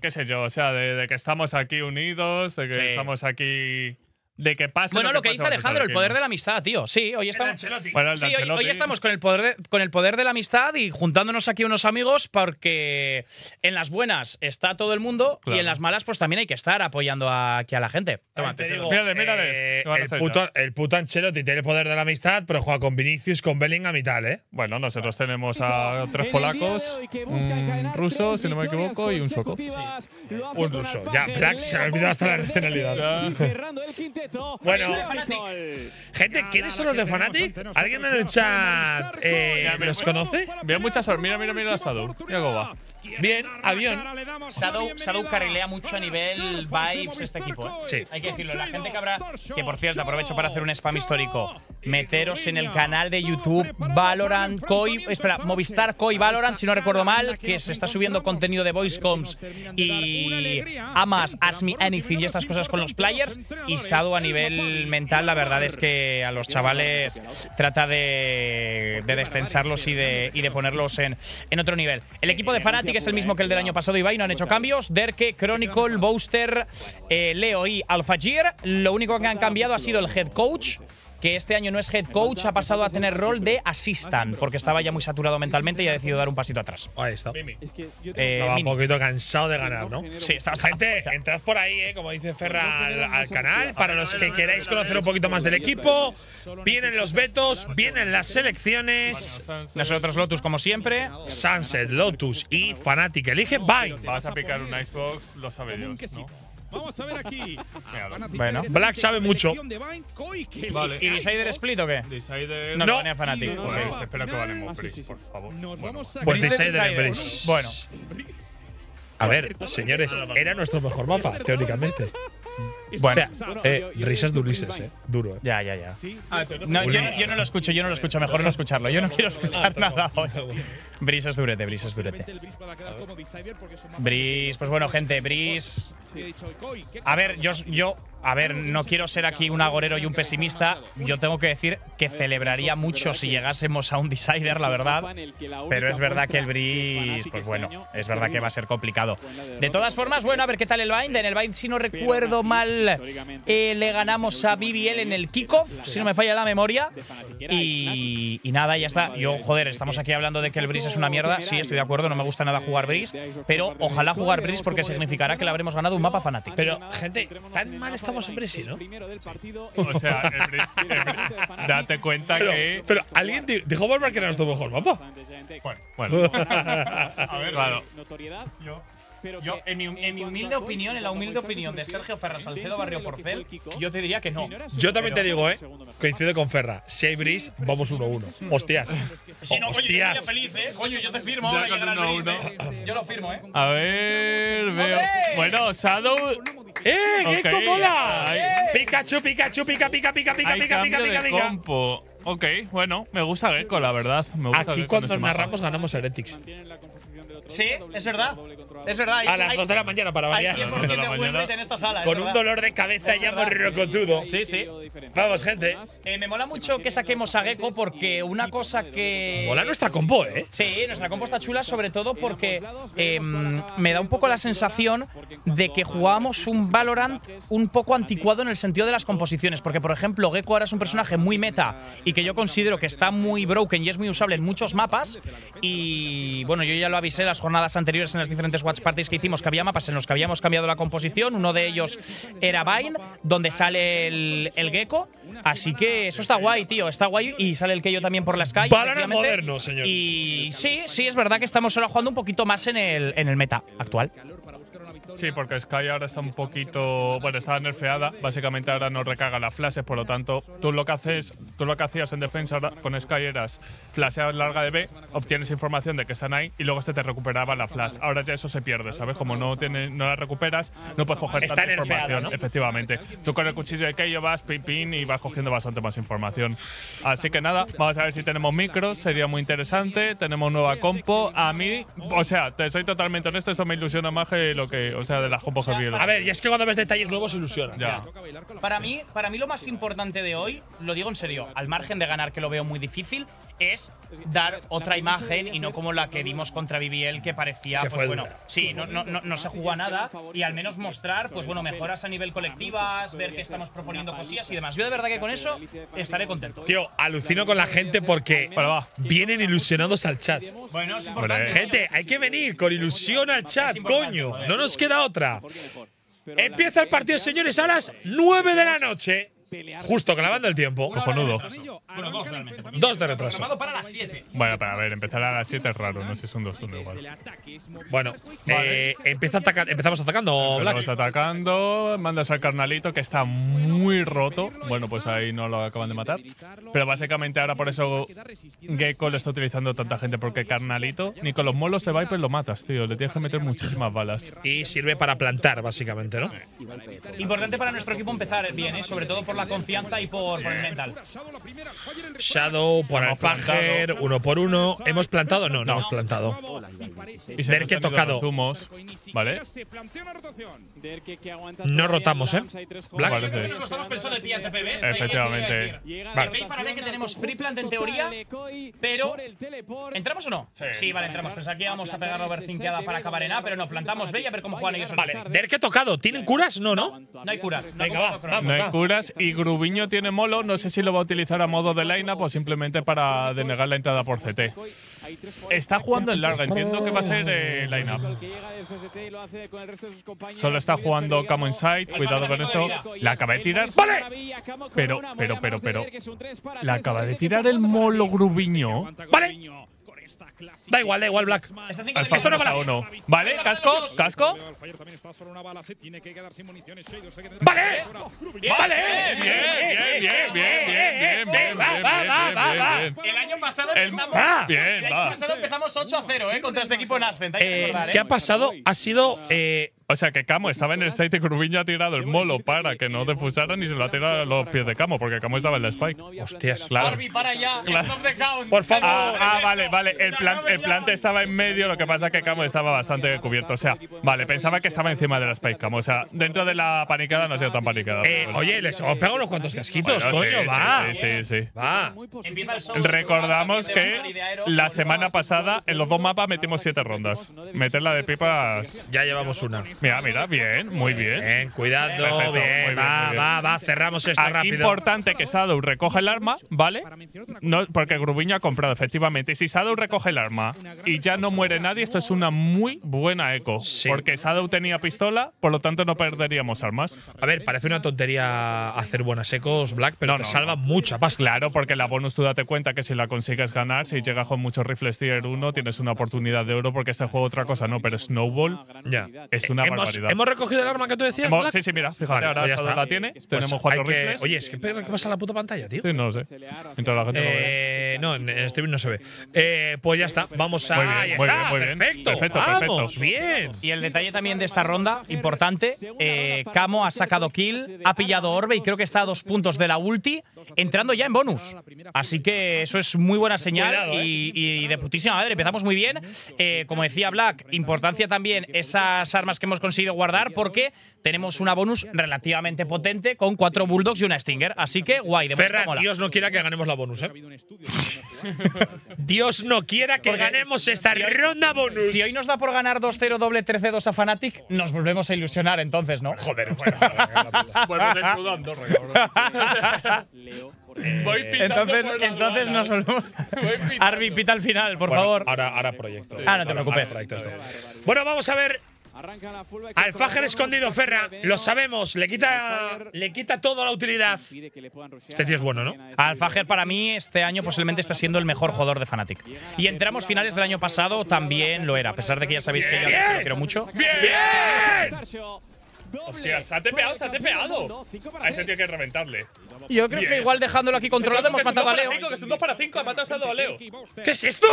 qué sé yo, o sea, de, de que estamos aquí unidos, de que Sí. estamos aquí. De que pasa. Bueno, lo que pase, dice Alejandro, el poder de la amistad, tío. Sí, hoy estamos. Ancelotti. Bueno, el de Sí, hoy, estamos con el, poder de, con el poder de la amistad y juntándonos aquí unos amigos porque en las buenas está todo el mundo y en las malas pues también hay que estar apoyando a- aquí a la gente. Toma, Te digo, Mírale, mírales, eh, el, puto, el puto Ancelotti tiene el poder de la amistad, pero juega con Vinicius, con Bellingham y tal, ¿eh? Bueno, nosotros tenemos a tres polacos, un ruso, si no me equivoco, y un sueco. Un ruso. Ya, Black se ha olvidado hasta la nacionalidad. Ya. Bueno, gente, ¿quiénes son los de Fnatic? ¿Alguien en el chat eh, los conoce? Veo muchas horas. Mira, mira, mira a Sadu. Mira cómo va. Bien, avión. Shadow, Shadow carrilea mucho a nivel vibes este equipo. ¿eh? Sí. Hay que decirlo. La gente que habrá. Que por cierto, aprovecho para hacer un spam histórico. Meteros en el canal de YouTube Valorant Koi. Espera, Movistar Koi Valorant, si no recuerdo mal, que se está subiendo contenido de Voicecoms y Amas, Ask Me Anything y estas cosas con los players. Y Shadow a nivel mental, la verdad es que a los chavales trata de, de descensarlos y de, y de ponerlos en, en otro nivel. El equipo de Fnatic es el mismo que el del año pasado, Ibai, no han hecho cambios. Derke, Chronicle, Booster, eh, Leo y Alfajir. Lo único que han cambiado ha sido el head coach. Que este año no es head coach, ha pasado a tener rol de assistant, porque estaba ya muy saturado mentalmente y ha decidido dar un pasito atrás. Ahí está. Eh, Estaba un poquito cansado de ganar, ¿no? Sí, está bastante. Gente, entrad por ahí, eh, como dice Ferra, al, al canal. Para los que queráis conocer un poquito más del equipo, vienen los vetos, vienen las selecciones. Nosotros, Lotus, como siempre. Sunset, Lotus y Fnatic elige Vine. Vas a picar un Icebox, lo sabe Dios, ¿no? Vamos a ver aquí. Bueno. Black sabe mucho. Vale. ¿Y Decider Split o qué? Decider. No, No. lo ponía Fnatic. Ok, ok. espero que valemos Breeze, por favor. Nos Bueno, vamos a Pues Breeze Decider en Decider. Breeze. Bueno. A ver, señores, era nuestro mejor mapa, teóricamente. Bueno. Eh, risas de Ulises, eh. Duro, eh. Ya, ya, ya. No, yo, yo no lo escucho, yo no lo escucho. Mejor no escucharlo. Yo no quiero escuchar nada hoy. Breeze es durete, Breeze es durete. Breeze, pues bueno, gente, Breeze. A ver, yo, yo, a ver, no quiero ser aquí un agorero y un pesimista. Yo tengo que decir que celebraría mucho si llegásemos a un decider, la verdad. Pero es verdad que el Breeze, pues bueno, es verdad que va a ser complicado. De todas formas, bueno, a ver qué tal el Bind. En el Bind, si no recuerdo mal, eh, le ganamos a BBL en el kickoff, si no me falla la memoria. Y, y nada, ya está. Yo, joder, estamos aquí hablando de que el Breeze es una mierda. Sí, estoy de acuerdo, no me gusta nada jugar Breeze. Pero ojalá jugar Breeze porque significará que le habremos ganado un mapa fanático. Pero, gente, tan mal estamos en Bresi, ¿no? O sea, el Breeze- date cuenta Pero, que. pero alguien di- dijo Volver que era nuestro mejor mapa. Bueno, bueno. A ver, claro. Yo, yo en, mi, en mi humilde opinión, en la humilde opinión de Sergio Ferra Salcedo Barrio Porcel, yo te diría que no. Yo también te digo, eh. Coincido con Ferra. Si hay Breeze, vamos 1-1. Hostias. Si no, yo Hostias. sería feliz, ¿eh? Coño, yo te firmo ahora llegar al. ¿eh? Yo lo firmo, ¿eh? A ver, veo. ¡Hombre! Bueno, Shadow. ¡Eh! ¡Qué Ok, cómoda! hay- Pikachu, Pikachu, pica, pica, pica, pica, Hay pica, pica, pica, pica. compo. Ok, bueno, me gusta Gecko, la verdad. Me gusta Aquí Gecko cuando narramos ganamos Heretics. Sí, es verdad. Es verdad. A las 2 de la mañana para Hay variar. 100% de la de win mañana. rate en esta sala. es Con un dolor de cabeza ya morrocotudo. Sí, sí. Vamos, gente. Eh, me mola mucho que saquemos a Gecko porque una cosa que. Mola nuestra compo, eh. Sí, nuestra compo está chula, sobre todo porque eh, me da un poco la sensación de que jugamos un Valorant un poco anticuado en el sentido de las composiciones. Porque, por ejemplo, Gecko ahora es un personaje muy meta y que yo considero que está muy broken y es muy usable en muchos mapas. Y bueno, yo ya lo avisé las jornadas anteriores en las diferentes watch parties que hicimos, que había mapas en los que habíamos cambiado la composición. Uno de ellos era Vine, donde sale el, el Gecko. Así que eso está guay, tío. Está guay y sale el Keyo también por las calles. Valorant moderno, señores. Y sí, sí, es verdad que estamos ahora jugando un poquito más en el, en el meta actual. Sí, porque Sky ahora está un poquito. Bueno, estaba nerfeada. Básicamente ahora no recarga las flashes, por lo tanto, tú lo que haces, tú lo que hacías en defensa ahora con Sky eras flashear larga de B, obtienes información de que están ahí y luego se te recuperaba la flash. Ahora ya eso se pierde, ¿sabes? Como no tiene, no la recuperas, no puedes coger Está tanta información. ¿no? Efectivamente. Tú con el cuchillo de Keio vas pin pin y vas cogiendo bastante más información. Así que nada, vamos a ver si tenemos micros, sería muy interesante. Tenemos nueva compo. A mí, o sea, te soy totalmente honesto, esto me ilusiona más que lo que, o sea, de las compos que vi. A ver, y es que cuando ves detalles nuevos ilusiona. Ya. Para mí, para mí lo más importante de hoy, lo digo en serio, al margen de ganar que lo veo muy difícil, es dar otra imagen y no como la que dimos contra BBL que parecía, Que pues bueno, dura. sí, no, no, no, no se juega nada y al menos mostrar, pues bueno, mejoras a nivel colectivas, ver que estamos proponiendo cosillas y demás. Yo de verdad que con eso estaré contento. Tío, alucino con la gente porque vienen ilusionados al chat. Bueno, es importante. Hombre. Gente, hay que venir con ilusión al chat, coño. No nos queda otra. Empieza el partido, señores, a las 9 de la noche. Justo clavando el tiempo. Cojonudo. Bueno, dos realmente. Dos de retraso. Para las 7. Bueno, pero a ver, empezar a las 7 es raro, no sé si es un 2-1 igual. Bueno, eh, empieza ataca- empezamos atacando, Black. Estamos atacando, mandas al carnalito que está muy roto. Bueno, pues ahí no lo acaban de matar. Pero básicamente ahora por eso Gecko lo está utilizando tanta gente, porque carnalito, ni con los molos de Viper lo matas, tío. Le tienes que meter muchísimas balas. Y sirve para plantar, básicamente, ¿no? Importante para nuestro equipo empezar bien, ¿eh? sobre todo por la confianza y por, por el mental. Shadow por Alfajer, uno por uno. ¿Hemos plantado? No, no, hemos plantado. Que ido tocado. humos, ¿vale? No rotamos, ¿eh? Black. Vale, sí. Nosotros estamos pensando en PTP, ¿ves? Efectivamente. Vale. Ver que tenemos free plant en teoría, pero ¿entramos o no? Sí, vale, entramos. Pues aquí vamos a pegar la overthinkeada para acabar en A, pero nos plantamos B y a ver cómo juegan ellos. Vale, ver que tocado. ¿Tienen curas? No, ¿no? No hay curas. No Venga, va, vamos. No hay va. curas y Grubiño tiene molo. No sé si lo va a utilizar a modo de line-up o simplemente para denegar la entrada por CT. Está jugando en larga, entiendo que va a ser eh, line-up. Solo está jugando Camo Inside, cuidado con eso. La acaba de tirar. ¡Vale! Pero, pero, pero, pero. La acaba de tirar el molo Grubiño. Vale. Da igual, da igual, Black. Alfa Esto no a vale. uno. ¿Vale? ¿Casco? ¿Casco? ¡Vale! ¡Vale! Bien, bien, bien, bien, bien, bien, bien, Va, bien, va, va, bien, va, bien, va. bien. El año pasado empezamos. Bien, el año pasado empezamos 8 a 0, ¿eh? Contra este equipo en Ascent. Hay que Eh, ¿Qué ¿eh? ha pasado? Ha sido. eh, O sea que Camo estaba en el site y Grubiño ha tirado el molo para que no defusaran y se lo ha tirado a los pies de Camo, porque Camo estaba en la spike. hostias. Claro. Barbie, para the count. Por favor. Ah, ah, vale, vale. El, plan, el plante estaba en medio, lo que pasa es que Camo estaba bastante cubierto. O sea, vale, pensaba que estaba encima de la spike Camo. O sea, dentro de la panicada no ha sido tan panicada. Eh, oye, les hemos pegado unos cuantos casquitos, Bueno, coño, sí, va. Sí, sí, sí. Va. Recordamos que la semana pasada en los dos mapas metimos siete rondas. Meterla de pipas. Ya llevamos una. Mira, mira, bien, muy bien. Bien, cuidado, Perfecto, muy bien, bien, va, muy bien. va, va, cerramos esto Aquí rápido. importante que Shadow recoge el arma, ¿vale? No, porque Grubiño ha comprado, efectivamente. Y si Shadow recoge el arma y ya no muere nadie, esto es una muy buena eco. Sí. Porque Shadow tenía pistola, por lo tanto no perderíamos armas. A ver, parece una tontería hacer buenas ecos, Black, pero No, te no, salva mucha pasta. Claro, porque la bonus tú date cuenta que si la consigues ganar, si llegas con muchos rifles tier 1, tienes una oportunidad de oro porque este juego otra cosa no, pero Snowball Ya. es una ¿Hemos, barbaridad. ¿Hemos recogido el arma que tú decías, Hemos- Black? sí, sí, mira, fíjate, Vale, ahora pues ya Shadow está. la tiene. Pues Tenemos cuatro que- rifles. Oye, es que ¿qué pasa en la puta pantalla, tío? Sí, no sé. Mientras la gente lo ve. Eh, no, en streaming no se ve. Eh, pues ya está, vamos a. Muy bien, ahí muy está, bien, muy bien. Perfecto, Perfecto, vamos, perfecto. bien. Y el detalle también de esta ronda, importante, eh, Camo ha sacado kill, ha pillado orbe y creo que está a dos puntos de la ulti, entrando ya en bonus. Así que eso es muy buena señal Cuidado, ¿eh? y, y de putísima madre. Empezamos muy bien. Eh, como decía Black, importancia también esas armas que hemos conseguido guardar porque tenemos una bonus relativamente potente con cuatro bulldogs y una stinger. Así que guay, de momento Ferra, mola. Dios no quiera que ganemos la bonus, ¿eh? Dios no quiera que Porque ganemos esta si hoy- ronda bonus. Si hoy nos da por ganar 2-0 doble 13-2 a Fnatic, nos volvemos a ilusionar entonces, ¿no? Joder, bueno, cabrón. Voy Entonces, entonces nos volvemos. Arbi, pita al final, por Bueno, favor. Ahora, ahora proyecto. Ah, no te preocupes. ahora proyecto esto. Bueno, vamos a ver. Alfajer escondido, Ferra. Lo sabemos. Le quita, le quita toda la utilidad. Este tío es bueno, ¿no? Alfajer para mí este año posiblemente está siendo el mejor jugador de Fnatic. Y en tramos finales del año pasado también lo era, a pesar de que ya sabéis que yo Bien. lo quiero mucho. ¡Bien! Hostia, se ha tepeado, se ha tepeado. A ese hay que reventarle. Yo creo que Bien. igual dejándolo aquí controlado hemos Que es un matado a Leo. Que es un 2 para 5, ha matado a Leo. ¿Qué es esto?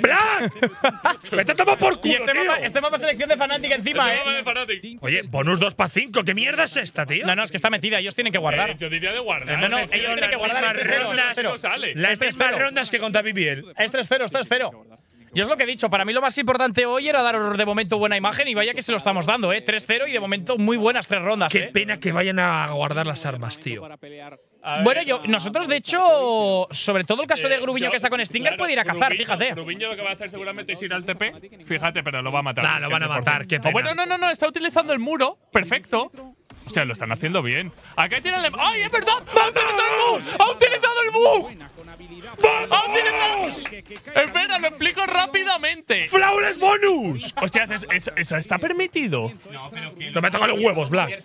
¡Black! ¡Vete a tomar por Y culo, este tío! mapa, este mapa selección de Fnatic encima, de eh. Fnatic. Oye, bonus 2 para 5. ¿Qué mierda es esta, tío? No, no, es que está metida, ellos tienen que guardar. Eh, yo diría de guardar. No, no, Me ellos tienen que las guardar este este. Las Este es mismas cero. rondas que contra BBL. Es 3-0, esto es 0. Yo es lo que he dicho, para mí lo más importante hoy era dar de momento buena imagen y vaya que se lo estamos dando, ¿eh? 3-0 y de momento muy buenas tres rondas, Qué ¿eh? pena que vayan a guardar las armas, tío. Ver, Bueno, yo, nosotros de hecho, sobre todo el caso de eh, Grubillo yo- que está con Stinger, claro, puede ir a cazar, Grubiño- fíjate. Grubiño lo que va a hacer seguramente es ir al TP. Fíjate, pero lo va a matar. Nah, lo van a matar, qué pena. bueno, no, no, no, está utilizando el muro. Perfecto. O sea, lo están haciendo bien. Acá tiene el. ¡Ay, es verdad! ¡Ha utilizado el bug! ¡Ha utilizado el bug! ¡Ha utilizado! Espera, lo explico rápidamente. ¡Flawless bonus! Hostias, ¿es- es- ¿eso está permitido? No me tocan los huevos, Black.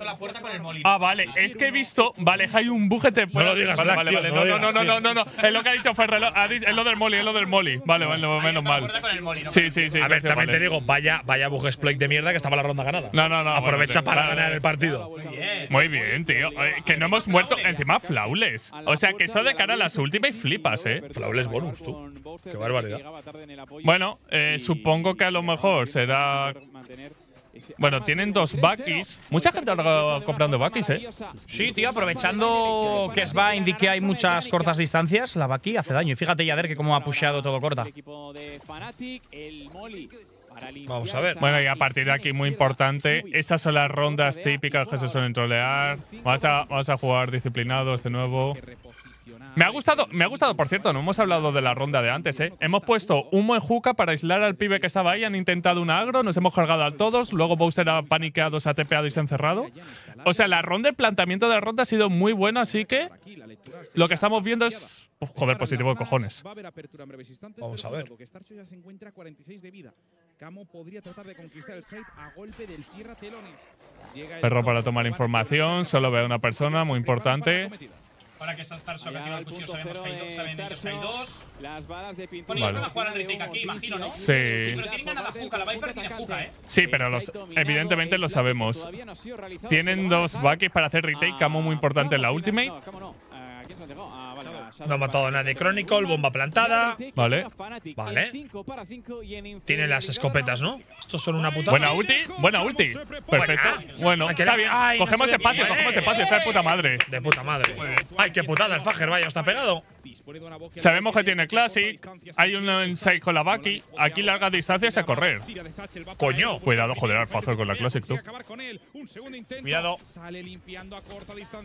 Ah, vale, es que he visto. Vale, hay un bug que te. No lo digas, vale, Black, vale, tío, vale. no No, no, no, no, no, no. Es lo que ha dicho Ferrer. lo- ha dicho- Es lo del molly, es lo del molly. Vale, vale, menos mal. con el molino. Sí, sí, sí. A ver, sí, también vale. te digo, vaya, vaya bug exploit de mierda que estaba la ronda ganada. No, no, no. Aprovecha bueno, para vale, ganar el partido. Muy bien, tío. Eh, que no hemos muerto. Encima, flawless. O sea, que esto de cara a las últimas flipas, ¿eh? Flawless bonus, tú. Qué barbaridad. Bueno, eh, supongo que a lo mejor será. Bueno, tienen dos Buckies. Mucha gente ahora comprando Buckies, ¿eh? Sí, tío, aprovechando que es Bind y que hay muchas cortas distancias, la Baki hace daño. Y fíjate, Yader, que cómo ha pusheado todo corta. Vamos a ver. Bueno, y a partir de aquí, muy importante, estas son las rondas típicas que se suelen trolear. Vamos a, vamos a jugar disciplinados de nuevo. Me ha gustado, me ha gustado, por cierto, no hemos hablado de la ronda de antes, ¿eh? Hemos puesto humo en juca para aislar al pibe que estaba ahí, han intentado un agro, nos hemos cargado a todos, luego Bowser ha paniqueado, se ha tepeado y se ha encerrado. O sea, la ronda, el planteamiento de la ronda ha sido muy bueno, así que lo que estamos viendo es. Uf, joder, positivo de cojones. Vamos a ver. ojo, que Starcho ya se encuentra a 46 de vida. Camo podría tratar de conquistar el site a golpe del cierra telones. Llega el Perro para tomar información, solo ve a una persona, muy importante. Ahora que está en al los cuchillos, sabemos que hay Saben que hay dos. Las balas de pintura. Bueno, ellos Vale. van a jugar al retake aquí, imagino, ¿no? Sí. Sí, pero tienen a la Juca, la Viper tiene Juca, ¿eh? Sí, pero los, evidentemente lo sabemos. Tienen dos Buckies para hacer retake, Camo muy importante en la ultimate. No ha matado a nadie. Chronicle, bomba plantada. Vale. Vale. Tienen las escopetas, ¿no? Estos son una putada. Buena ulti, buena ulti. Perfecto. Bueno, Aquí está bien. Ay, Cogemos espacio, bien. cogemos espacio, está de puta madre. De puta madre. Ay, qué putada el Fajer, vaya, está pegado. Sabemos que tiene Classic, hay un inside con la Bucky, aquí largas distancias a correr. Coño. Cuidado, joder, al Fajer con la Classic, tú. Cuidado.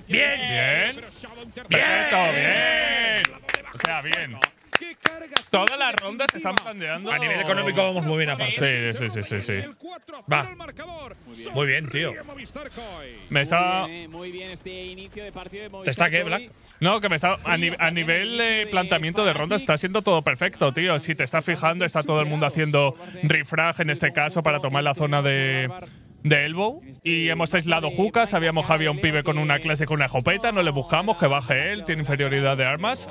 Bien. Bien. Perfecto, bien. O sea, bien. ¿Qué carga Todas las rondas se están planteando. A nivel económico vamos muy bien aparte. Sí, sí, sí, sí, sí. Va. Muy bien, tío. Me está. Muy bien este inicio de partido de ¿Te está qué, Black? No, que me está. A, ni- a nivel de planteamiento de ronda está siendo todo perfecto, tío. Si te estás fijando, está todo el mundo haciendo refrag en este caso para tomar la zona de. De Elbow y hemos aislado Juca, sabíamos había un pibe con una clase con una escopeta, no le buscamos, que baje él, tiene inferioridad de armas.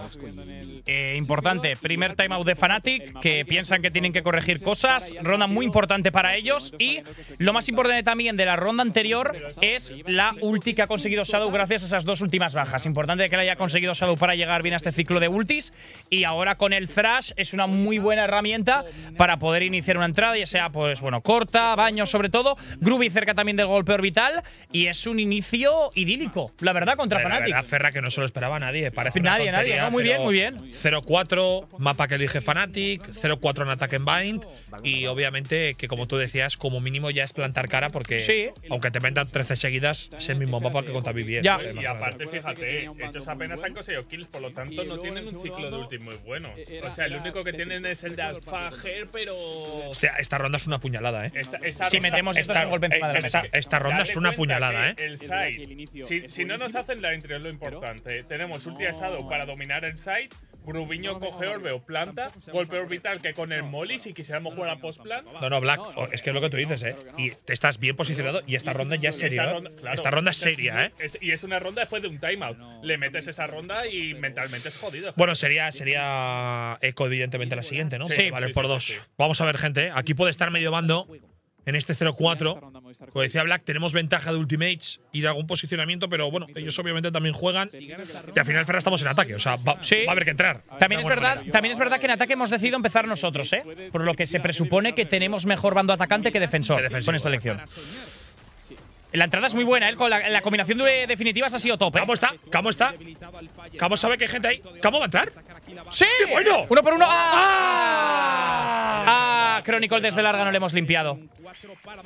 Eh, importante, primer timeout de Fnatic, que piensan que tienen que corregir cosas. Ronda muy importante para ellos. Y lo más importante también de la ronda anterior es la ulti que ha conseguido Shadow gracias a esas dos últimas bajas. Importante que la haya conseguido Shadow para llegar bien a este ciclo de ultis. Y ahora con el Thrash es una muy buena herramienta para poder iniciar una entrada, ya sea, pues bueno, corta, baño sobre todo. Groovy cerca también del golpe orbital. Y es un inicio idílico, la verdad, contra La Fnatic. verdad, Ferra, que no se lo esperaba nadie. Parece una Nadie, nadie, no, muy bien, muy bien. 0-4, mapa que elige Fnatic, 0-4 en Attack en Bind. Y obviamente, que como tú decías, como mínimo ya es plantar cara porque, Sí. aunque te metan 13 seguidas, es el mismo mapa que contra bien. Ya. Y aparte, fíjate, ellos apenas han conseguido kills, por lo tanto no tienen un ciclo de ulti muy bueno. O sea, el único que tienen es el de Alfajer, pero. Hostia, esta ronda es una puñalada, ¿eh? Esta, esta Si ronda- metemos esto es un golpe encima de la esta- mesa. esta ronda es una puñalada, ¿eh? El side. Si, si no nos hacen la interior lo importante, tenemos ulti a Shadow para dominar el side. Grubiño coge orbe o planta. Golpe orbital que con el molly, si quisiéramos jugar a postplan. No, no, Black, o- es que es lo que tú dices, ¿eh? Y te estás bien posicionado y esta ronda ya es seria, ¿eh? ronda- claro, Esta ronda es seria, ¿eh? es- y es una ronda después de un timeout. Le metes esa ronda y mentalmente es jodido. Bueno, sería, sería eco, evidentemente, la siguiente, ¿no? Sí, vale sí, por sí, dos. sí, sí. Vamos a ver, gente. ¿eh? Aquí puede estar medio bando en este 0-4. Como decía Black, tenemos ventaja de ultimates y de algún posicionamiento, pero bueno, ellos obviamente también juegan. Y al final, Ferra, estamos en ataque. O sea, va, Sí. va a haber que entrar. También es, verdad, manera. también es verdad que en ataque hemos decidido empezar nosotros, ¿eh? Por lo que se presupone que tenemos mejor bando atacante que defensor con esta elección. La entrada es muy buena, ¿eh? Con la, la combinación de definitivas ha sido top, ¿eh? ¿Camo está? ¿Camo está? ¿Camo sabe que hay gente ahí? ¿Camo va a entrar? ¡Sí! ¡Qué bueno! Uno por uno. ¡Ah! A Chronicle desde larga no le hemos limpiado.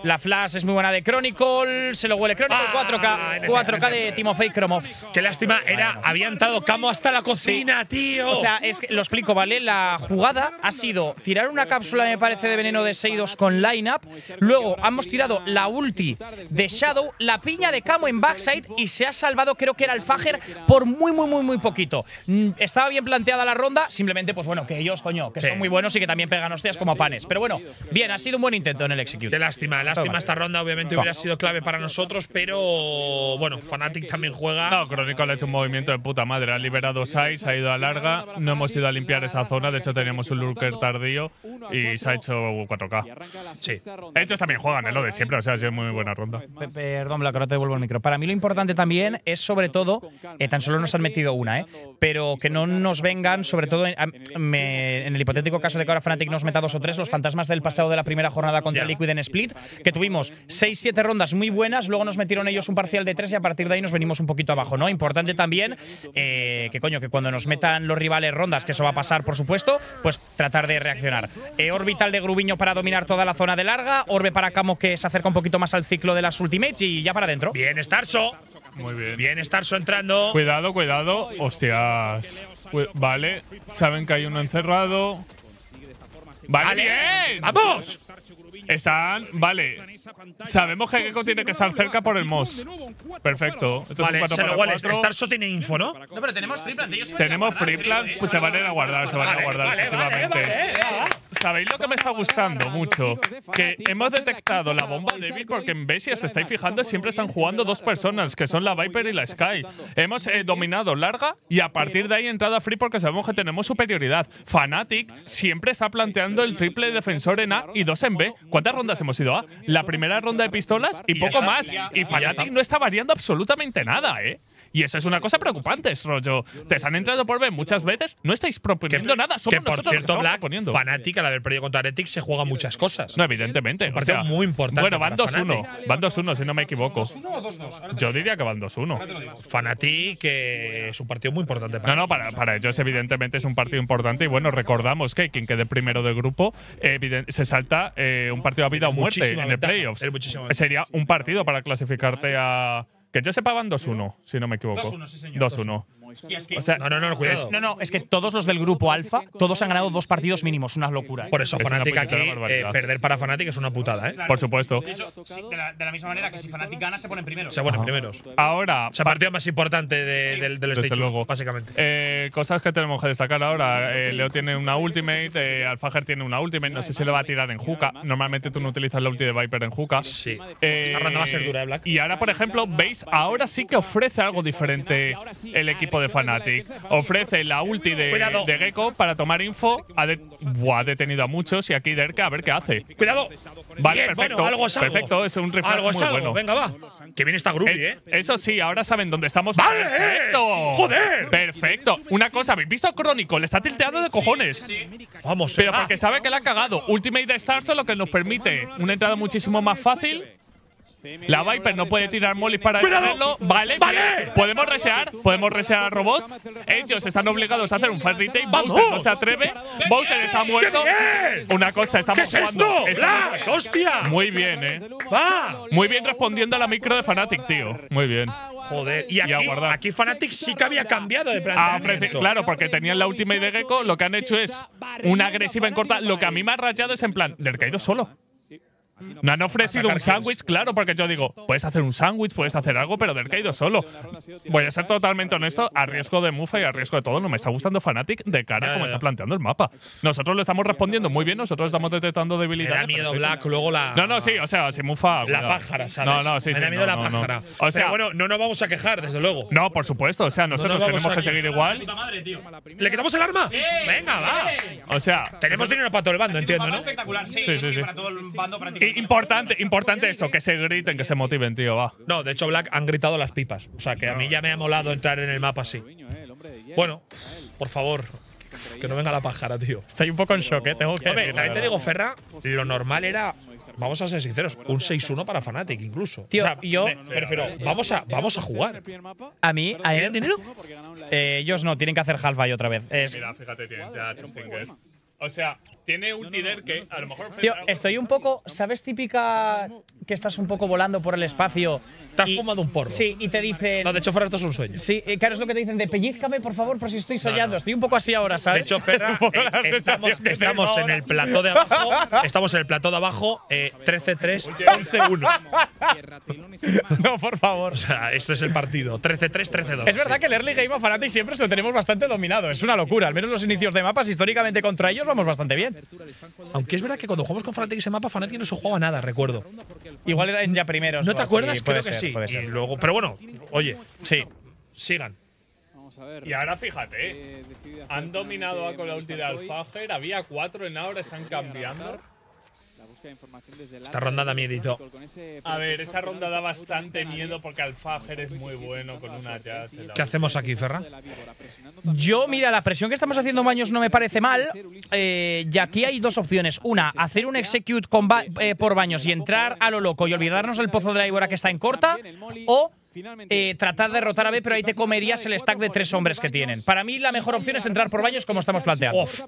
La flash es muy buena de Chronicle, se lo huele Chronicle, Ah, 4K, NT, 4K de. Timofey Kromov. Qué lástima, era, había entrado Camo hasta la cocina, tío. O sea, es que, lo explico, ¿vale? La jugada ha sido tirar una cápsula, me parece, de veneno de Seidos con lineup. Luego hemos tirado la ulti de Shadow, la piña de Camo en backside y se ha salvado, creo que era el Fager, por muy, muy, muy, muy poquito. Mm, Estaba bien planteada la ronda, simplemente, pues bueno, que ellos, coño, que Sí. son muy buenos y que también pegan hostias como panes. Pero bueno, bien, ha sido un buen intento en el execute. Qué lástima, lástima esta ronda. Obviamente No. hubiera sido clave para nosotros, pero bueno, Fnatic también juega. No, Chronicle ha hecho un movimiento de puta madre. Ha liberado Sai, se ha ido a larga. No hemos ido a limpiar esa zona. De hecho, teníamos un lurker tardío y se ha hecho 4K. Sí. Ellos también juegan, es lo de siempre. O sea, ha sido muy buena ronda. Pe- Perdón, Black, ahora te devuelvo el micro. Para mí lo importante también es, sobre todo, eh, tan solo nos han metido una, ¿eh? Pero que no nos vengan, sobre todo, en, a- me- en el hipotético caso de que ahora Fnatic nos meta dos o tres, los fantasmas del pasado de la primera jornada contra. Liquid en Split, que tuvimos 6-7 rondas muy buenas, luego nos metieron ellos un parcial de tres y a partir de ahí nos venimos un poquito abajo, ¿no? Importante también eh, que, coño, que cuando nos metan los rivales rondas, que eso va a pasar, por supuesto, pues tratar de reaccionar. Eh, orbital de Grubiño para dominar toda la zona de larga, Orbe para Camo que se acerca un poquito más al ciclo de las ultimates y ya para adentro. Bien, Starso. Muy bien. Bien, Starso entrando. Cuidado, cuidado. Hostias. Vale. Saben que hay uno encerrado. Vale, bien. ¡Vamos! Están. Vale. Sabemos que Gecko tiene que estar cerca por el Moss. Perfecto. Esto Vale, es un se 4 lo para huele. 4. Starso tiene info, ¿no? No, pero tenemos free plan. Ellos se Tenemos free plan, pues se van a ir a guardar, se van a guardar, vale, vale, efectivamente. vale. ¿Sabéis lo que me está gustando mucho? Que hemos detectado la bomba débil porque en B, si os estáis fijando, siempre están jugando dos personas, que son la Viper y la Sky. Hemos eh, dominado larga y a partir de ahí entrado a free porque sabemos que tenemos superioridad. Fnatic siempre está planteando el triple defensor en A y dos en B. ¿Cuántas rondas hemos ido a? La primera ronda de pistolas y poco más. Y. Fnatic no está variando absolutamente nada, ¿eh? Y eso es una cosa preocupante, es rollo. Te están entrando por B muchas veces, no estáis proponiendo nada, somos que por nosotros cierto, Black, proponiendo. Fnatic al haber perdido contra Heretics se juega muchas cosas. No, evidentemente. Es un o partido sea, muy importante Bueno, van para 2-1. Fnatic. Van 2-1, si no me equivoco. Yo diría que van 2-1. Fnatic que es un partido muy importante para No, no, para, para ellos evidentemente es un partido importante y bueno, recordamos que quien quede primero de grupo se salta eh, un partido a vida o muerte Muchísima en el ventaja, playoffs. Sería un partido para clasificarte a… Que yo sepa van 2-1, si no me equivoco. 2-1, sí, señor. 2-1. O sea, No, no, no, cuidado. No, no, es que todos los del grupo Alfa, todos han ganado dos partidos mínimos, una locura. ¿eh? Por eso Es Fnatic aquí, eh, perder para Fnatic es una putada, ¿eh? por supuesto. Sí, de, la, de la misma manera que si Fnatic gana, se ponen primero. O sea, bueno, primeros. O Ahora, sea, partido más importante de- del, del Desde stage, luego. básicamente. Eh, cosas que tenemos que destacar ahora. Eh, Leo tiene una ultimate, eh, Alfajer tiene una ultimate. No sé si le va a tirar en Juca. Normalmente tú no utilizas la ulti de Viper en Juca. Sí. Eh, Esta ronda va a ser dura, ¿eh, Black? Y ahora, por ejemplo, veis, ahora sí que ofrece algo diferente el equipo de Fnatic. Ofrece la ulti de, de Gecko para tomar info. Ha, de- Buah, ha detenido a muchos y aquí Derka a ver qué hace. Cuidado. Vale, Bien, perfecto. Bueno, algo es algo. Perfecto, es un rifle Algo es muy algo. bueno. Venga, va. Que bien está Groovy, Eh, ¿eh? Eso sí, ahora saben dónde estamos. ¡Vale! ¡Perfecto! ¡Joder! Perfecto. Una cosa, ¿habéis visto a Crónico? Le está tilteando de cojones. Vamos, Pero va. porque sabe que le ha cagado. Ultimate de Starso lo que nos permite una entrada muchísimo más fácil. La Viper no puede tirar mollies para detenerlo. Vale, ¡Vale! bien. Podemos resear. Podemos resear Robot. Ellos están obligados a hacer un fast retake. ¡Vamos! Bowser no se atreve. Bowser está muerto. Una cosa, ¿Qué es jugando. esto? estamos- ¡Black! ¡Hostia! Muy bien, eh. ¡Va! Muy bien respondiendo a la micro de Fnatic, tío. Muy bien. Joder. Y aquí, guardar. aquí Fnatic sí que había cambiado de plan. Ha ofrecido- claro, porque tenían la ultimate de Gecko, lo que han hecho es una agresiva en corta. Lo que a mí me ha rayado es en plan, del caído solo. No han ofrecido un sándwich, claro, porque yo digo, puedes hacer un sándwich, puedes hacer algo, pero del caído solo. Voy a ser totalmente honesto, a riesgo de Mufa y a riesgo de todo, no me está gustando Fnatic de cara Ya, como está planteando el mapa. Nosotros lo estamos respondiendo muy bien, nosotros estamos detectando Me debilidades. da miedo. Black, luego la. No, no, sí, o sea, si Mufa. La cuidado. pájara, ¿sabes? No, no, sí, Me sí. da miedo no, la no, no. pájara. O sea, Pero bueno, no nos vamos a quejar, desde luego. no, por supuesto, o sea, nosotros tenemos que seguir igual. ¿Le quitamos el arma? Venga, va. O sea, Tenemos dinero para todo el bando, entiendo, ¿no? espectacular, sí, Sí, sí, sí. para todo el bando prácticamente. Importante, importante esto, que se griten, que se motiven, tío, va. No, de hecho, Black han gritado las pipas. O sea, que a mí ya me ha molado entrar en el mapa así. Bueno, por favor, que no venga la pájara, tío. Estoy un poco en shock, ¿eh? Tengo que Hombre, decir, también te digo, Ferra, lo normal era, vamos a ser sinceros, un 6-1 para Fnatic incluso. Tío, o sea, yo- me, me refiero, vamos a, vamos a jugar. A mí, a él, dinero? eh, ellos no, tienen que hacer half by otra vez. Es, Mira, fíjate, tienes ya. O sea, tiene ultider que a lo mejor. Tío, a- estoy un poco. ¿Sabes típica que estás un poco volando por el espacio? Te has y- fumado un porro. Sí, y te dicen. No, de hecho, Ferra, esto es un sueño. Sí, eh, claro, es lo que te dicen de pellizcame, por favor, por si estoy soñando. no. Estoy un poco así ahora, De ¿sabes? hecho, Ferra, eh, estamos, sensación que estamos tengo en el plató de abajo. Estamos en el plató de abajo, eh, 13-3, 11-1. Tierra, telones en mano. No, por favor. O sea, este es el partido. 13-3, 13-2. Es verdad que el early game of Fnatic siempre se lo tenemos bastante dominado. Es una locura. Al menos los inicios de mapas, históricamente contra ellos, vamos bastante bien. Aunque es verdad que cuando jugamos con Fnatic ese mapa, Fnatic no se jugaba nada, recuerdo. Igual eran ya primeros. ¿No te así, acuerdas? Creo que sí. Y luego, pero bueno, oye, Sí. sigan. Vamos a ver. Y ahora fíjate, Eh, han dominado a con la ulti de Alfajer. Había cuatro en ahora, están cambiando. La búsqueda de información desde el Esta ronda da miedito. con ese A ver, que ronda da bastante miedo porque Alfajer es muy bueno con una jazz. la ¿Qué hacemos aquí, Ferra? Yo, mira, la presión que estamos haciendo Baños no me parece mal. Eh, y aquí hay dos opciones. Una, hacer un execute con ba- eh, por Baños y entrar a lo loco y olvidarnos del pozo de la víbora que está en corta. O eh, tratar de derrotar a B, pero ahí te comerías el stack de tres hombres que tienen. Para mí, la mejor opción es entrar por Baños como estamos planteando. Uf.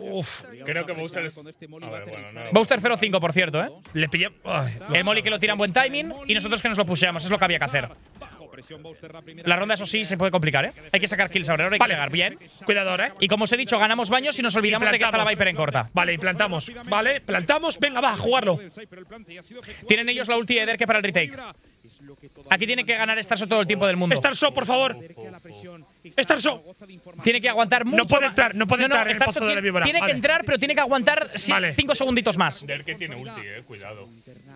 Uf. Creo que Booster es. Bueno, no. 0-5, por cierto, ¿eh? Le pillé. Ay, El Molly que lo tira en buen timing y nosotros que nos lo puseamos. Es lo que había que hacer. La ronda, eso sí, se puede complicar, ¿eh? Hay que sacar kills ahora, ahora hay que Vale. pegar bien. Cuidado ahora, ¿eh? Y como os he dicho, ganamos baños y nos olvidamos de que está la. Viper en corta. Vale, y plantamos. Vale, plantamos. Venga, va, a jugarlo. Tienen ellos la ulti de Eder que para el retake. Aquí tiene que ganar Starso todo el tiempo del mundo. Starso, por favor. Starso. Tiene que aguantar mucho. No puede entrar, no puede entrar en el de la tiene- víbora. Tiene Vale. que entrar, pero tiene que aguantar Vale. 5 segunditos más. Der que tiene ulti, eh, cuidado.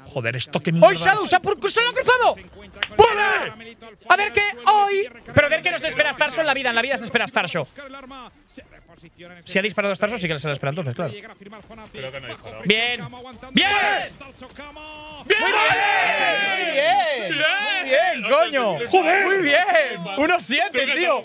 Joder, esto que ¡Hoy mierda Shadow se ha, cruzado! ¡Puede! A ver qué hoy. Pero ver que no se espera Starso en la vida, en la vida se espera Starso. Si ha disparado Starso, sí que se lo espera entonces, claro. Creo que no disparó. Bien. ¡Bien! ¡Bien! ¡Muy bien! ¡Muy bien, coño! ¡Joder! ¡Muy bien! 1-7, tío.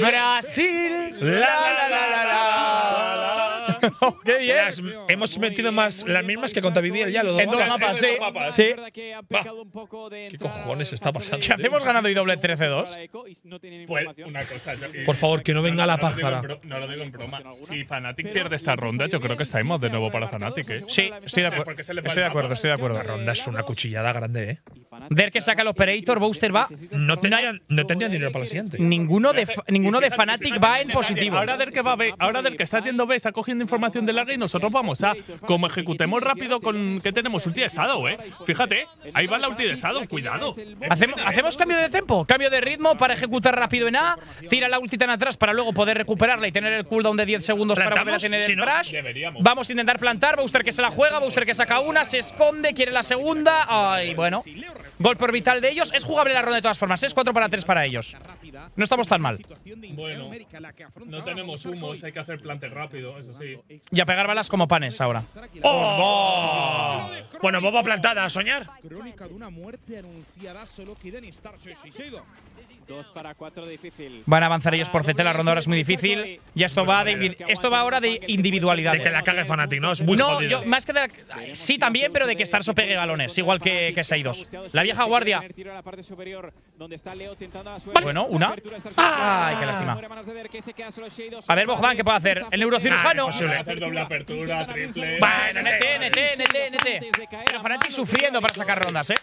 Brasil. La, la, la, la, la. ¡Qué bien! Las- hemos metido más las mismas que contra Viviel ya, los dos En dos mapas. sí. Sí. ¿Qué cojones está pasando? ¿Qué hacemos ganando y doble 13-2? No tienen Pues una cosa. Por favor, que no venga la pájara. bro- No lo digo Si Fnatic pierde esta ronda, yo creo que estáis de nuevo para Fnatic, eh. Sí, estoy de acuerdo. ¿Por qué se le va Estoy de acuerdo, estoy de acuerdo. La ronda es una cuchillada grande, ¿eh? Ver que saca el Operator, Booster va. No tendrían, no tendrían dinero para la siguiente. Ninguno de, ninguno de Fnatic va en positivo. Ahora del que va B, ahora del que está yendo B, está cogiendo información del área y nosotros vamos a. Como ejecutemos rápido con. que tenemos? Ulti de Shadow, eh. Fíjate, ahí va la ulti de Shadow, cuidado. Hacemos, hacemos cambio de tempo, cambio de ritmo para ejecutar rápido en A, tira la ulti tan atrás para luego poder recuperarla y tener el cooldown de 10 segundos para volver a tener Si el no, flash. deberíamos. Vamos a intentar plantar, Booster que se la juega, Booster que saca una, se esconde, quiere la segunda. Ay, bueno. Golpe orbital de ellos. Es jugable la ronda de todas formas, es 4 para 3 para ellos. No estamos tan mal. Bueno, no tenemos humos, hay que hacer plante rápido, eso sí. Y a pegar balas como panes ahora. ¡Oh! Bueno, boba plantada, a soñar. Crónica de una muerte anunciada, solo. Dos para cuatro difícil. Van a avanzar ellos por CT, la ronda ahora es muy difícil. Ya esto va, de, esto va ahora de individualidad. De que la cague Fnatic, ¿no? Es muy No, jodido. yo más que de la- sí también, pero de que Starso pegue balones, igual que, que Seidos. La vieja guardia. Bueno, una. Ay, qué lástima. A ver, Bogdan, ¿qué puede hacer? El neurocirujano. Doble apertura, triple. Bueno, NT, NT, NT, NT. Pero Fnatic sufriendo para sacar rondas, ¿eh?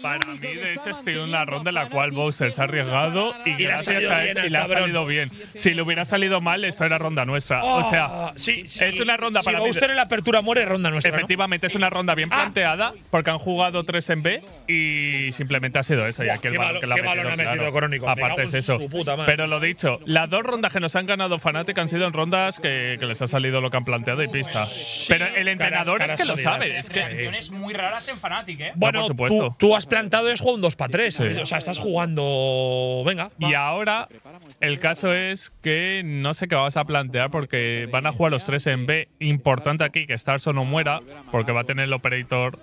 Para mí, de hecho, estoy en una ronda en la cual Bowser se ha arriesgado y, Y le ha gracias salido a bien eso- y al le ha salido bien. Si le hubiera salido mal, esto era ronda nuestra. o sea, Oh, sí, sí. es una ronda si para. Booster en la apertura muere, ronda nuestra. ¿no? efectivamente es una ronda bien Ah. planteada porque han jugado 3 en B y simplemente ha sido eso. Y Buah, aquí el balón que le ha metido, ha metido claro. Aparte es en eso. Pero lo dicho, las dos rondas que nos han ganado Fnatic han sido en rondas que, que les ha salido lo que han planteado y pista. Pero el entrenador caras es que lo sabe. Es que Acciones muy raras en Fnatic, ¿eh? Bueno, por tú, supuesto. tú has plantado y has jugado un 2 para 3. Sí. O sea, estás jugando. Venga. Y va. ahora el caso es que no sé qué vas a plantear porque van a jugar los tres en B. Importante aquí que Starso no muera porque va a tener el operator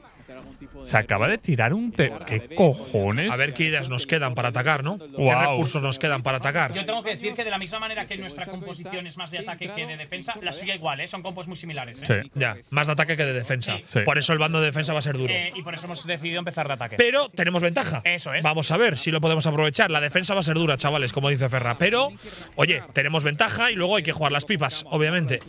Se acaba de tirar un te ¿Qué cojones? A ver qué ideas nos quedan para atacar, ¿no? ¿Qué recursos nos quedan para atacar? Yo tengo que decir que de la misma manera que nuestra composición es más de ataque que de defensa, la suya igual, ¿eh? Son compos muy similares. ¿eh? Sí. Ya, más de ataque que de defensa. Sí. Por eso el bando de defensa va a ser duro. Eh, y por eso hemos decidido empezar de ataque. Pero tenemos ventaja. Eso es. Vamos a ver si lo podemos aprovechar. La defensa va a ser dura, chavales, como dice Ferra. Pero, oye, tenemos ventaja y luego hay que jugar las pipas, obviamente.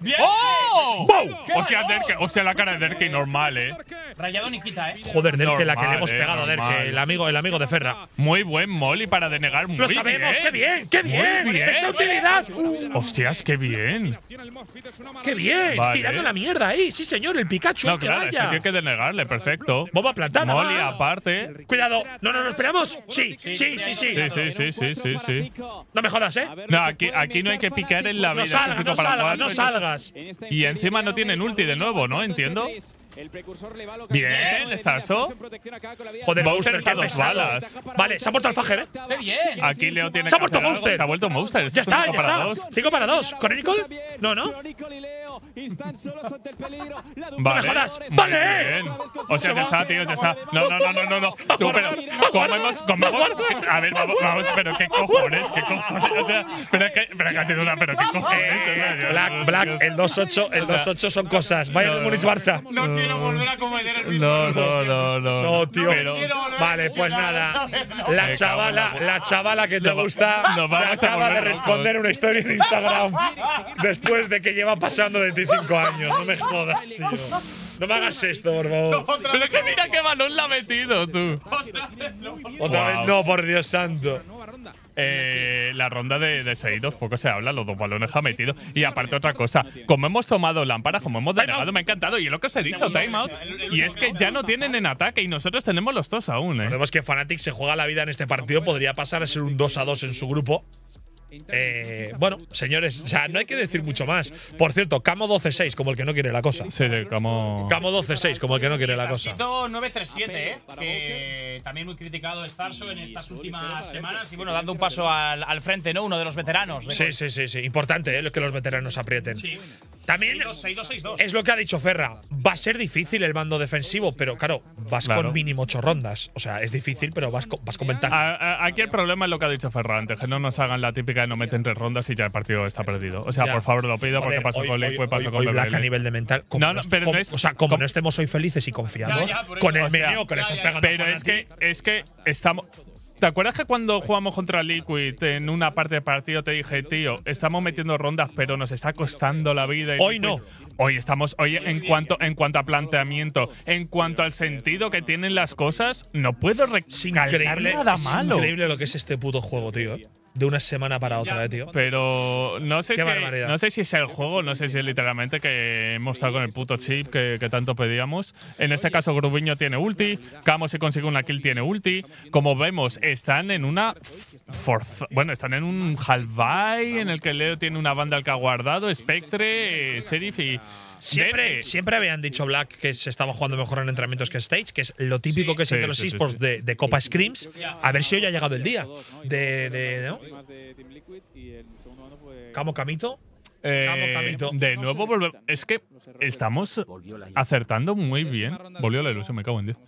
¡Bien! ¡Oh! ¡Wow! O sea, Derke, o sea, la cara de Derke normal, ¿eh? Rayado ni quita, ¿eh? Joder, Derke, la que le hemos eh, pegado a Derke, normal. el amigo, el amigo de Ferra. Muy buen molly para denegar. Muy ¡Lo sabemos! bien. ¡Qué bien! ¡Qué bien! bien. ¡Esa utilidad! Hostias, qué bien. ¡Qué bien! Vale. Tirando la mierda ahí. Sí, señor, el Pikachu. No, que claro, vaya. hay que denegarle, perfecto. Bomba plantada. Molly va. aparte. Cuidado. No, no, ¿lo esperamos? Sí, sí, sí, sí. Sí, sí, sí, sí, sí, sí. No me jodas, ¿eh? No, aquí, aquí no hay que picar en la No vida. salgas, no específico para salgas, no salgas. Y encima no tienen ulti de nuevo, ¿no? Entiendo. Bien, Starso. Joder, Bowser Bowser, está a dos balas. Vale, se ha muerto el Fajer, ¿eh? ¡Qué bien! Aquí Leo tiene Se ha algo. Monster. Se ha vuelto Monster. Ya está, ya está. dos. 5 para 2. ¿Con Nicole? No, no. Vale. jodas. Vale. bien. O sea, Se ya va. está, tío, ya está. No, no, no, no, no. no. Tú, pero, ¿cómo hemos, cómo hemos- A ver, vamos, vamos, pero qué cojones, qué cojones. O sea, pero que, pero que ha sido una, pero qué cojones. Black, Black, el 2-8, el 2-8 son cosas. Bayern de No. Quiero volver a cometer el mismo No, error no, no, no. No, tío. Pero, Vale, pues nada. La chavala, la- la chavala que te gusta nos a acaba de responder una historia en Instagram después de que lleva pasando 25 años. No me jodas, tío. No me hagas esto, por favor. pero que mira qué balón le ha metido, tú. Otra vez no, por Dios santo. Eh, la ronda de, de seguidos poco se habla, los dos balones ha metido. Y aparte otra cosa, como hemos tomado lámparas, como hemos denegado, me ha encantado. Y es lo que os he dicho, timeout. Y es que ya no tienen en ataque y nosotros tenemos los dos aún, eh. Recordemos que Fnatic se juega la vida en este partido. Podría pasar a ser un 2 a 2 en su grupo. Eh, bueno, señores, o sea, no hay que decir mucho más. Por cierto, Camo 12-6, como el que no quiere la cosa. Sí, sí, como. Camo 12-6, como el que no quiere la cosa. Starsito 937, ¿eh? Que también muy criticado Starso en estas últimas semanas y bueno, dando un paso al, al frente, ¿no? Uno de los veteranos. Sí, sí, sí, sí. Importante, ¿eh? que los veteranos aprieten. Sí. También 6-2-6-2. es lo que ha dicho Ferra. Va a ser difícil el mando defensivo, pero claro, vas Claro. con mínimo ocho rondas. O sea, es difícil, pero vas con, vas con ventaja. A- a- aquí el problema es lo que ha dicho Ferran antes, que no nos hagan la típica de no meten tres rondas y ya el partido está perdido. O sea, Ya. por favor, lo pido Joder, porque pasó hoy- con pasó hoy- con hoy Black a nivel de mental. Como No, no, pero como- no es- O sea, como como- no estemos hoy felices y confiados, Ya, ya, por con el O sea, meneo que le estás pegando. Pero es que, es que estamos. ¿Te acuerdas que cuando jugamos contra Liquid en una parte del partido te dije, tío, estamos metiendo rondas, pero nos está costando la vida? Hoy Liquid- no. Hoy estamos, hoy en cuanto, en cuanto a planteamiento, en cuanto al sentido que tienen las cosas, no puedo Es recalcar nada es malo. increíble lo que es este puto juego, tío. De una semana para otra, eh, tío. Pero no sé, Qué si, barbaridad. no sé si es el juego, no sé si es literalmente que hemos estado con el puto chip que, que tanto pedíamos. En este caso, Grubiño tiene ulti, Camo si consigue una kill tiene ulti. Como vemos, están en una forza- bueno, están en un halvai en el que Leo tiene una banda al que ha guardado, Spectre, eh, Serif y Siempre, siempre habían dicho Black que se estaba jugando mejor en entrenamientos que Stage, que es lo típico que es Sí, entre los esports sí. De, de Copa Scrims. A ver si hoy ha llegado el día de, de, ¿no? Camo Camito. Eh, de nuevo, volve- es que estamos acertando muy bien. Volvió la ilusión, me cago en Dios.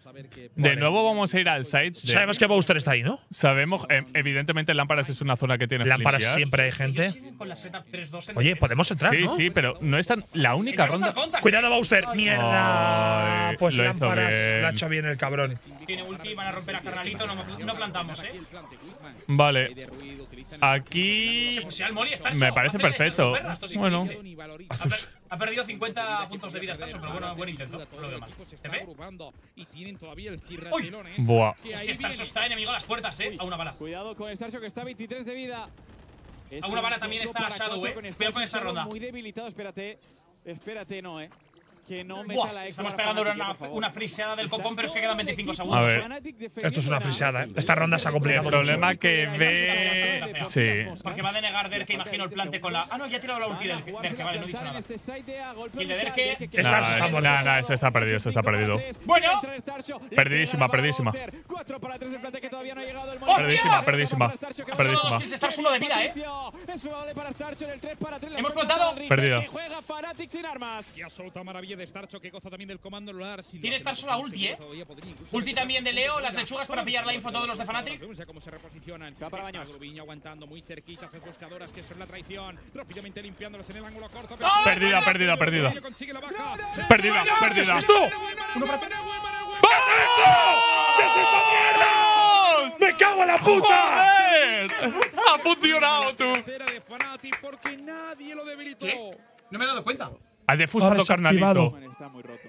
De nuevo vamos a ir al site. de- Sabemos que Booster está ahí, ¿no? Sabemos, eh, evidentemente Lámparas es una zona que tiene Lámparas siempre hay gente. Con la setup 3-2 en Oye, podemos entrar, Sí, ¿no? sí, pero no es tan la única ronda. Cuidado, Booster. ¡Mierda! Ay, pues Lámparas lo ha hecho bien el cabrón. Tiene ulti, van a romper a carnalito, no, no plantamos, ¿eh? Vale. Aquí Pues ya el Mori está me parece perfecto. Bueno, Ha, per- ha perdido 50 puntos de vida Starso, pero bueno, buen intento. por Lo demás. ¿Te ve? Uy. buah. Es que Starso está enemigo a las puertas, ¿eh? A una bala. Cuidado con Starshot que está a 23 de vida. A una un bala también está Shadow, eh. Cuidado con esta ronda. Muy debilitado, espérate. Espérate, no, eh. Que no meta Buah, la estamos a pegando una, una friseada del Está copón, pero se quedan el 25 equipo segundos. A ver. Esto es una friseada, ¿eh? Esta ronda se ha complicado El problema mucho. que ve. Sí. Porque va a denegar Derke, imagino, el plante con la. Ah, no, ya ha tirado la ulti del Derke, vale, no he dicho nada. Y el de Derke- nah, muertas. nah, este está perdido, este está perdido. Bueno. Perdidísima, perdidísima. Perdidísima, perdidísima. Perdidísima. Starso, uno de vida, ¿eh? Hemos plantado. Perdido. Juega Fnatic sin armas. Y ha soltado Maravillas sigue de Starcho que goza también del comando lunar. Si lo Tiene Starcho la ulti, ¿eh? Ulti también de Leo, las lechugas para pillar la info todos los de Fnatic. Vemos ya cómo se reposicionan. Capa para Está Baños. Grubiño aguantando muy cerquita, esas buscadoras que son la traición. Rápidamente limpiándolos en el ángulo corto. ¡Ah! Perdida, perdida, perdida. Perdida, perdida. ¿Esto? ¿Qué es esta mierda? ¡Me cago en la puta! ¡Joder! ¡Ha funcionado tú! Tercera de Fnatic porque nadie lo debilitó. No me he dado cuenta. Ha Ha defusado carnalito.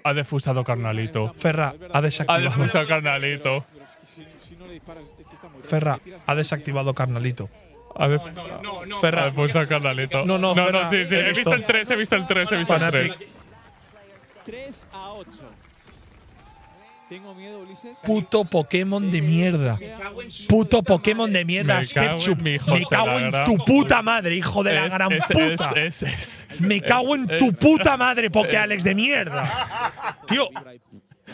Ha defusado carnalito. Ferra, ha Ha desactivado. defusado carnalito. No. Ferra, ha desactivado carnalito. Ha def- No, no. ha Ferra, defusado carnalito. No, no, no, Ferra, sí, sí. he He visto el 3, he visto el 3, he visto el Fanatic. 3. 3 a 8. Tengo miedo, Ulises. Puto Pokémon de mierda. Puto Pokémon de mierda, Me cago en Sketchup. mi hijo Me cago la en gran- tu puta madre, hijo de la Es- gran es- puta. es- es- es- Me cago en es- tu puta madre, Pokéalex de mierda. Tío,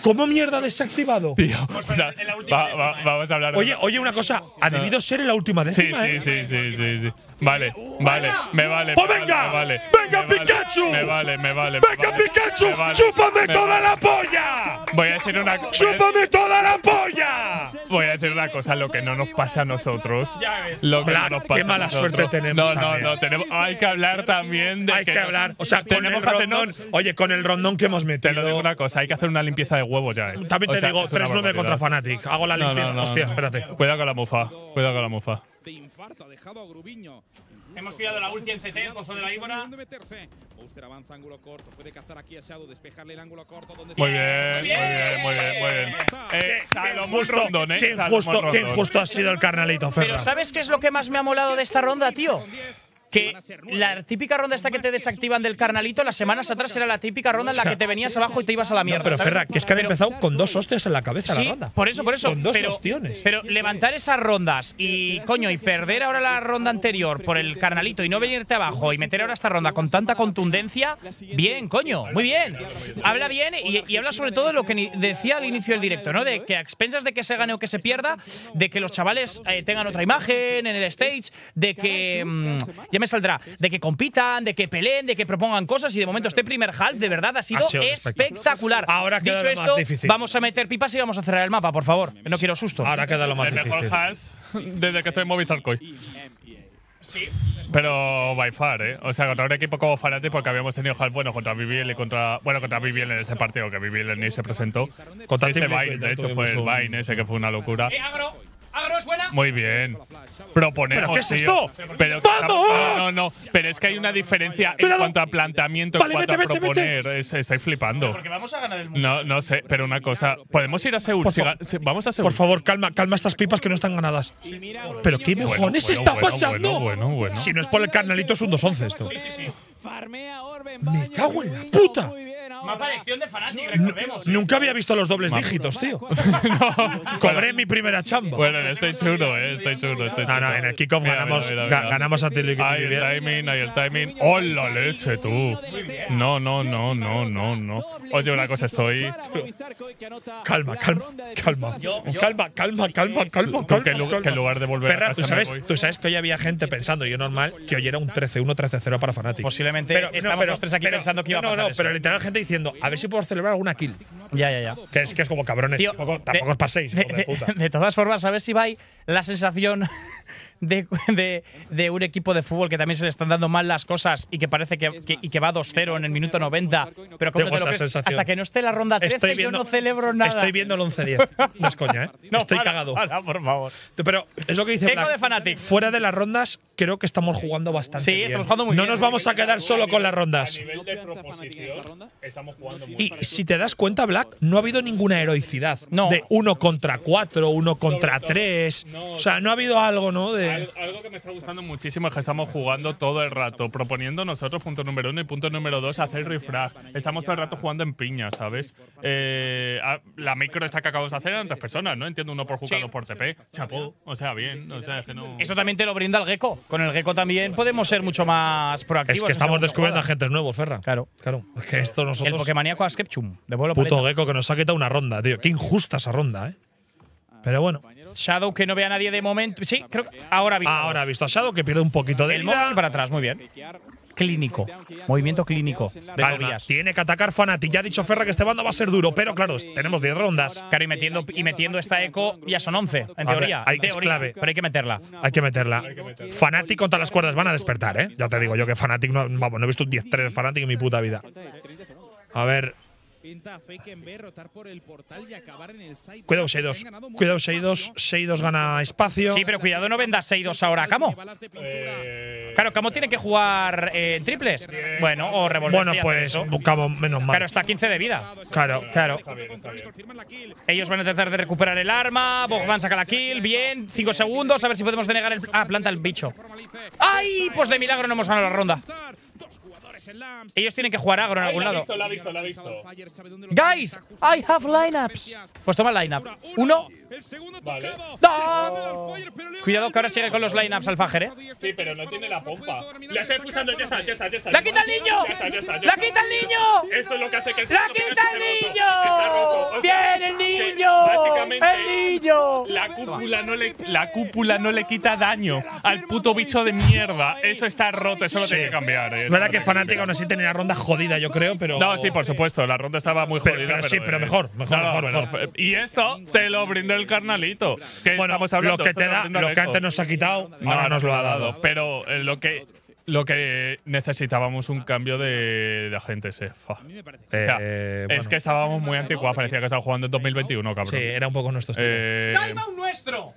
¿cómo mierda ha desactivado? Tío, la- la va- va- décima, vamos a hablar. de- Oye, oye, una cosa. Ha debido ser en la última Sí, décima, sí, ¿eh? sí, sí, sí, sí. Vale, vale, me vale. ¡Oh, me venga! vale, ¡Venga, me Pikachu! Me vale, me vale. me ¡Venga, vale, Pikachu! me vale, ¡Chúpame me toda vale. la polla! Voy a decir una cosa. ¡Chúpame toda la polla! Voy a decir una cosa, lo que no nos pasa a nosotros. Ya ves. Lo que Black, no nos pasa qué a mala nosotros. suerte tenemos No, no, no, tenemos, hay que hablar también de Hay que nos- hablar. O sea, con el tenemos que rondón. hacernos- Oye, con el rondón que hemos Te lo digo metido. una cosa, hay que hacer una limpieza de huevos ya. eh. También O te sea, digo, es una 3-9 contra. Fnatic. Hago la limpieza. no, no, Hostia, espérate. Cuidado con la mufa, cuidado con la mufa. De infarto ha dejado a Grubiño. Hemos tirado la ulti en CT, el pozo de la víbora. ¿Dónde meterse? Booster avanza ángulo corto. Puede cazar aquí a Shadow, despejarle el ángulo corto. Donde Muy se- bien, muy bien, muy bien, muy bien. Eh, Salomón Rondón, eh. qué injusto, qué Rondón. injusto ha sido el carnalito, Pero Ferra. ¿sabes qué es lo que más me ha molado de esta ronda, tío? Que la típica ronda esta que te desactivan del carnalito, las semanas atrás era la típica ronda en la que te venías abajo y te ibas a la No, mierda. pero ¿sabes? Ferra, que es que han Pero- empezado con dos hostias en la cabeza Sí, la ronda. por eso, por eso. Con dos pero, pero levantar esas rondas y, coño, y perder ahora la ronda anterior por el carnalito y no venirte abajo y meter ahora esta ronda con tanta contundencia, bien, coño, muy bien. Habla bien y, y habla sobre todo de lo que decía al inicio del directo, ¿no? De que a expensas de que se gane o que se pierda, de que los chavales eh, tengan otra imagen en el stage, de que. ya me saldrá, de que compitan, de que peleen, de que propongan cosas y de momento este primer half de verdad ha sido, Ha sido espectacular. Ahora queda Dicho lo más esto, difícil. vamos a meter pipas y vamos a cerrar el mapa, por favor. No quiero susto. Ahora queda lo más El mejor difícil. half desde que estoy en Movistar Coin. Pero by far, ¿eh? O sea, contra un equipo como Fnatic, porque habíamos tenido half bueno contra BBL y contra. Bueno, contra BBL en ese partido, que BBL ni se presentó. Contra ese Vine, de hecho, fue el Vine ese que fue una locura. Muy bien. Proponemos. ¿Pero qué es tío. esto? Pero ¡Vamos! No, no, no. Pero es que hay una diferencia en cuanto a planteamiento, Vale, en cuanto vete, a vete, vete. proponer. Es- estoy flipando. Porque vamos a ganar el mundo. No, no sé, pero una cosa. ¿Podemos ir a Seúl? Si si- vamos a Seúl. Por favor, calma, calma estas pipas que no están ganadas. ¿Pero qué Bueno, mejones bueno, está bueno, pasando? Bueno, bueno, bueno. Si no es por el carnalito, es un 2-11 esto. Farmea Orben Me Baños, cago en la puta. Mapa elección de Fnatic, recordemos. Nunca había visto los dobles dígitos, tío. Cobré mi primera chamba. Bueno, estoy seguro, eh. Estoy seguro. Estoy No, no, en el kickoff ganamos, mira, mira, ga- mira. ganamos a Tilly Hay el timing, hay el timing. ¡Oh, la leche, tú! No, no, no, no, no, no. Oye, una cosa, estoy. Calma, calma, calma. Calma, calma, calma, calma, calma. que, en lugar de volver Ferra, a casa tú me sabes, voy. tú sabes que hoy había gente pensando, yo normal, que hoy era un 13-1, 13-0 para Fnatic. Posiblemente estamos los tres aquí pensando que iba a no, pasar No, eso. pero literal gente diciendo, a ver si puedo celebrar alguna kill. Ya, ya, ya. Que es que es como cabrones, Tío, tampoco, de- tampoco os paséis, de, de puta. de todas formas, ¿sabes si va la sensación de, de- de un equipo de fútbol que también se le están dando mal las cosas y que parece que, que- y que va 2-0 en el minuto 90? Pero como Tengo te lo crees, hasta que no esté la ronda 13 Estoy yo viendo, no celebro nada. Estoy viendo el 11-10. No es coña, ¿eh? No, estoy para, cagado. para, por favor. Pero es lo que dice Black. de. Fuera de las rondas, creo que estamos jugando bastante Sí, bien. estamos jugando muy no bien. nos vamos a quedar solo con las rondas. nivel de proposición, estamos jugando muy Y si te das cuenta, Black, no ha habido ninguna heroicidad. No. De uno contra cuatro, uno contra tres. O sea, no ha habido algo, ¿no? De. Al- Algo que me está gustando muchísimo es que estamos jugando todo el rato, proponiendo nosotros, punto número uno, y punto número dos, hacer refrag. Estamos todo el rato jugando en piña, ¿sabes? Eh, la micro esta que acabamos de hacer eran tres personas, ¿no? Entiendo uno por jugar, dos por TP. Chapó, o sea, bien, o sea, es que no. Eso también te lo brinda el Gecko. Con el Gecko también podemos ser mucho más proactivos. Es que estamos descubriendo agentes nuevos, Ferra. Claro. Claro. Es que esto El nosotros. Pokémoníaco a Skepchum. De vuelo Puto paleta. gecko que nos ha quitado una ronda, tío. Qué injusta esa ronda, ¿eh? Pero bueno. Shadow que no ve a nadie de momento. Sí, creo que ahora ha visto. Ahora ha visto a Shadow que pierde un poquito de el vida. móvil para atrás, muy bien. clínico. Movimiento clínico de Calma, Tobías. tiene que atacar Fnatic. Ya ha dicho Ferra que este bando va a ser duro, pero claro, tenemos 10 rondas. Claro, y metiendo, y metiendo esta eco ya son 11, en ver, teoría. hay- en es clave. Pero hay que meterla. Hay que meterla. Fnatic contra las cuerdas van a despertar, ¿eh? Ya te digo yo que Fnatic no, vamos, no he visto un 10-3 Fnatic en mi puta vida. A ver, Pinta fake en B, rotar por el portal y acabar en el side. cuidado Seidos. Cuidado Seidos. Seidos gana espacio. Sí, pero cuidado, no vendas 6-2 ahora a Camo. Eh, Claro, Camo tiene que jugar eh, en triples. Bueno, o revolver. Bueno, pues buscamos menos mal. Claro, está a 15 de vida. Claro. Claro. Ellos van a tratar de recuperar el arma. Bogdan saca la kill. Bien. 5 segundos. A ver si podemos denegar el. Ah, planta el bicho. ¡Ay! Pues de milagro no hemos ganado la ronda. Dos jugadores en LAMS. Ellos tienen que jugar agro en algún lado. visto, la ha visto, la ha visto. Lo Guys, I have lineups. Pues toma el lineup. Uno. El segundo Vale. tocado. ¡No! Fire, pero Cuidado que ahora sigue con los lineups Alfajer, eh. Sí, pero no tiene la pompa. La estoy expulsando, ya está, ya está, ya está. ¡La quita el niño! ¡La quita el niño! Eso es lo que hace que el ¡La quita el niño! Está roto. O sea, ¡Bien el niño! Básicamente, ¡El niño! La cúpula, no le, la cúpula no le quita daño al puto bicho de mierda. Eso está roto, eso lo tiene que cambiar. eh. Es verdad que Fnatic aún así tenía la ronda jodida, yo creo, pero. No, sí, por supuesto, la ronda estaba muy Pero- jodida. pero sí, pero mejor, mejor, mejor, mejor. Y esto te lo brindó el carnalito. Que Bueno, estamos hablando, lo que te da, lo que antes nos ha quitado, No, ahora no nos lo ha dado. Pero eh, lo que lo que necesitábamos un cambio de, de agentes, eh. O sea, Eh, es bueno. que estábamos muy anticuados, parecía que estaba jugando en 2021, cabrón. Sí, era un poco nuestro estilo. Eh, nuestro!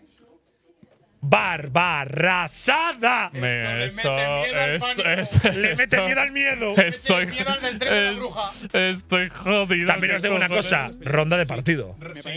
¡Barbarrasada! me- Esto le eso, mete miedo al esto- pánico. esto- Le mete miedo al miedo. Estoy, miedo al del tren de la es- bruja. estoy jodido. También os digo una cosa, ronda de partido.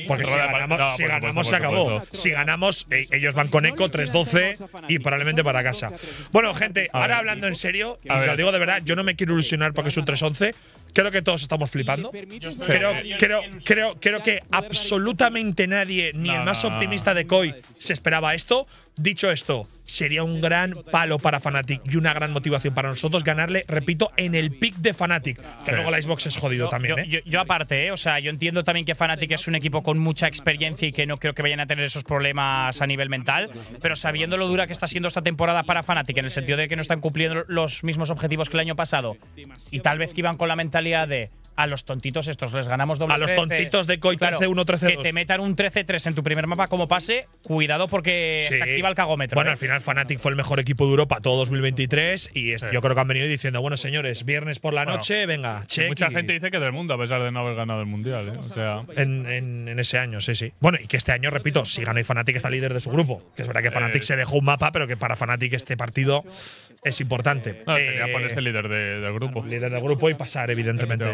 Porque si ganamos, no, si por ganamos supuesto, se acabó. Si ganamos, eh, ellos van con eco 3-12 y probablemente para casa. Bueno, gente, A ahora ver. hablando en serio, y lo digo de verdad, yo no me quiero ilusionar porque es un 3-11. Creo que todos estamos flipando. Creo, creo, creo, creo que absolutamente nadie, ni No, el más optimista de Koi, se esperaba esto. Dicho esto, sería un gran palo para Fnatic y una gran motivación para nosotros ganarle, repito, en el pick de Fnatic. Que Sí. luego la Xbox es jodido también, yo, ¿eh? yo- yo aparte, ¿eh? o sea, yo entiendo también que Fnatic es un equipo con mucha experiencia y que no creo que vayan a tener esos problemas a nivel mental, pero sabiendo lo dura que está siendo esta temporada para Fnatic, en el sentido de que no están cumpliendo los mismos objetivos que el año pasado, y tal vez que iban con la mentalidad de a los tontitos estos les ganamos doble A los 13". tontitos de Koi Claro, 13-1, 13-2. Que te metan un 13-3 en tu primer mapa como pase, cuidado porque Sí. se activa el cagómetro. Bueno, ¿eh? al final Fnatic fue el mejor equipo de Europa todo 2023 y es- yo creo que han venido diciendo, bueno, señores, viernes por la Bueno, noche, venga, check. Mucha y- gente dice que del mundo, a pesar de no haber ganado el mundial. ¿eh? O sea, en, en- en ese año, sí, sí. Bueno, y que este año, repito, si gana y Fnatic está líder de su grupo. Que es verdad que Fnatic Eh, se dejó un mapa, pero que para Fnatic este partido es importante. no, sería Eh, ponerse líder de- del grupo. líder del grupo y pasar, evidentemente.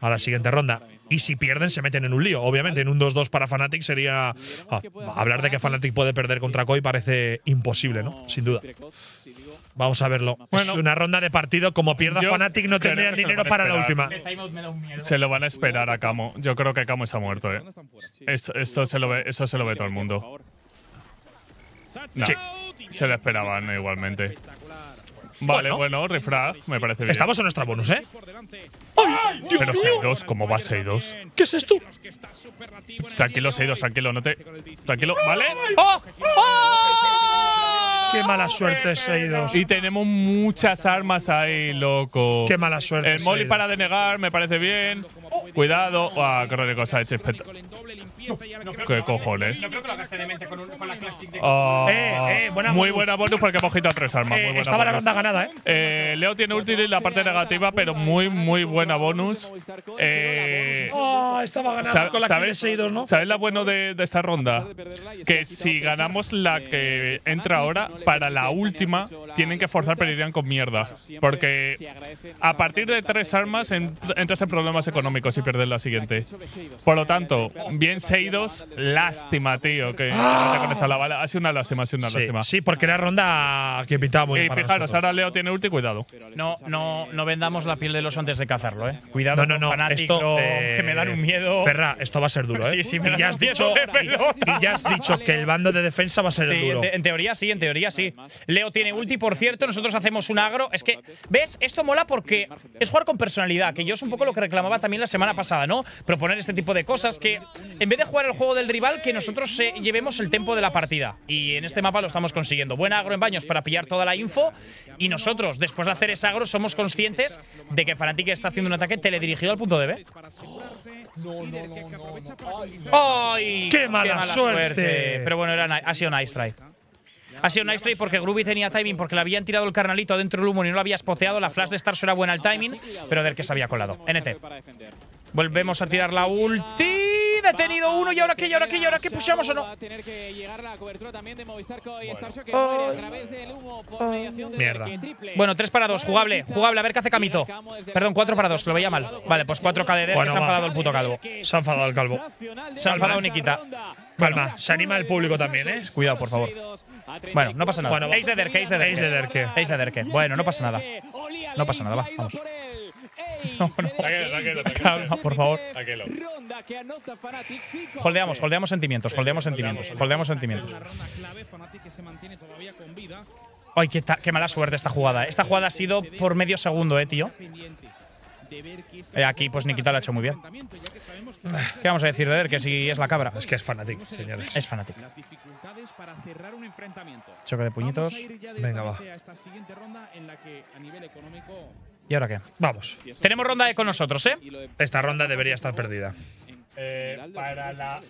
A la siguiente ronda. Y si pierden, se meten en un lío. Obviamente, en un 2-2 para Fnatic sería. ah, hablar de que Fnatic puede perder contra Koi parece imposible, ¿no? Sin duda. Vamos a verlo. es una ronda de partido. Como pierda Fnatic, no tendrían dinero para la última. Se lo van a esperar a Camo. Yo creo que Camo está muerto, ¿eh? Esto, esto se lo ve, eso se lo ve todo el mundo. No, Sí. Se lo esperaban igualmente. Vale, bueno, refrag, me parece bien. Estamos en nuestra bonus, ¿eh? Pero 6-2, ¿cómo va 6-2? ¿Qué es esto? Tranquilo, 6-2, tranquilo, no te. Tranquilo, ¿vale? ¡Oh! ¡Oh! Qué mala suerte, Seidos. Y tenemos muchas armas ahí, loco. Qué mala suerte. El molly Seidos. para denegar, me parece bien. Cuidado. Ah, qué de cosa es espect- ¿Qué cojones? No creo que lo gaste de mente con, un- con la Classic de. Ah, Eh, eh, buena muy bonus. buena bonus porque hemos quitado tres armas. Eh, muy buena estaba la ronda ganada, ¿eh? Eh, Leo tiene ulti en la parte negativa, pero muy, muy buena bonus. Eh, Oh, estaba ganada con la ¿sabes, Seidos, ¿no? ¿Sabes lo bueno de, de esta ronda? Que si ganamos la que entra ahora, para la última tienen que forzar Peridian con mierda. Porque a partir de tres armas en- entras en problemas económicos si pierdes la siguiente. Por lo tanto, bien Seidos, lástima, tío, que no te conecta la bala. Ha sido una lástima, ha sido una Sí, lástima. sí, porque era ronda que pitaba muy Y para fijaros, nosotros. ahora Leo tiene ulti, cuidado. No, no, no vendamos la piel del oso antes de cazarlo, eh. Cuidado No, no, con no. Esto, eh, que me dan un miedo. Ferra, esto va a ser duro, ¿eh? Sí, sí, me y, ya has dicho, de y ya has dicho que el bando de defensa va a ser Sí, el en, duro. en teoría sí, en teoría sí. Leo tiene ulti, por cierto, nosotros hacemos un agro. Es que, ¿ves? Esto mola porque es jugar con personalidad, que yo es un poco lo que reclamaba también la semana semana pasada, ¿no? Proponer este tipo de cosas que, en vez de jugar el juego del rival, que nosotros eh, llevemos el tempo de la partida. Y en este mapa lo estamos consiguiendo. Buen agro en baños para pillar toda la info. Y nosotros, después de hacer ese agro, somos conscientes de que Fnatic está haciendo un ataque teledirigido al punto de B. ¡Ay! ¡Qué mala suerte! Pero bueno, era, ha sido nice try. Ha sido nice try porque Groovy tenía timing, porque le habían tirado el carnalito dentro del humo y no lo había spoteado. La flash de Starso era buena el timing, pero ver que se había colado. NT. Volvemos a tirar la ulti. Detenido uno. ¿Y ahora qué? ¿Y ahora qué? ¿Y ahora qué? ¿Pushamos o no? Va a tener que llegar la cobertura también de Movistar Co y Starshot que muere a través del humo por mediación de Mierda. Bueno, 3 para 2, jugable, jugable. A ver qué hace Camito. Perdón, 4 para 2, que lo veía mal. Vale, pues 4 KDD, Bueno, que se ha enfadado el puto calvo. Se ha enfadado el calvo. Se ha enfadado Nikita. Calma, se anima el público también, ¿eh? Cuidado, por favor. Bueno, no pasa nada. Bueno, ace de Derke. Ace de Derke. Ace de Derke. Bueno, no pasa nada. No pasa nada, va, vamos. No, no. Tranquilo, tranquilo, por favor. Tranquilo. Que Holdeamos, holdeamos sentimientos, holdeamos sentimientos, holdeamos sentimientos. Que. Ay, qué, qué mala suerte esta jugada. Esta jugada ha sido por medio segundo, eh, tío. Eh, aquí, pues Nikita lo ha hecho muy bien. que que ¿Qué vamos a decir de Derke si es la cabra? Es que es Fnatic, señores. Es enfrentamiento. Choque de puñitos. Venga, va. ¿Y ahora qué? Vamos. Tenemos ronda E con nosotros, ¿eh? Esta ronda debería estar perdida. Eh, para la.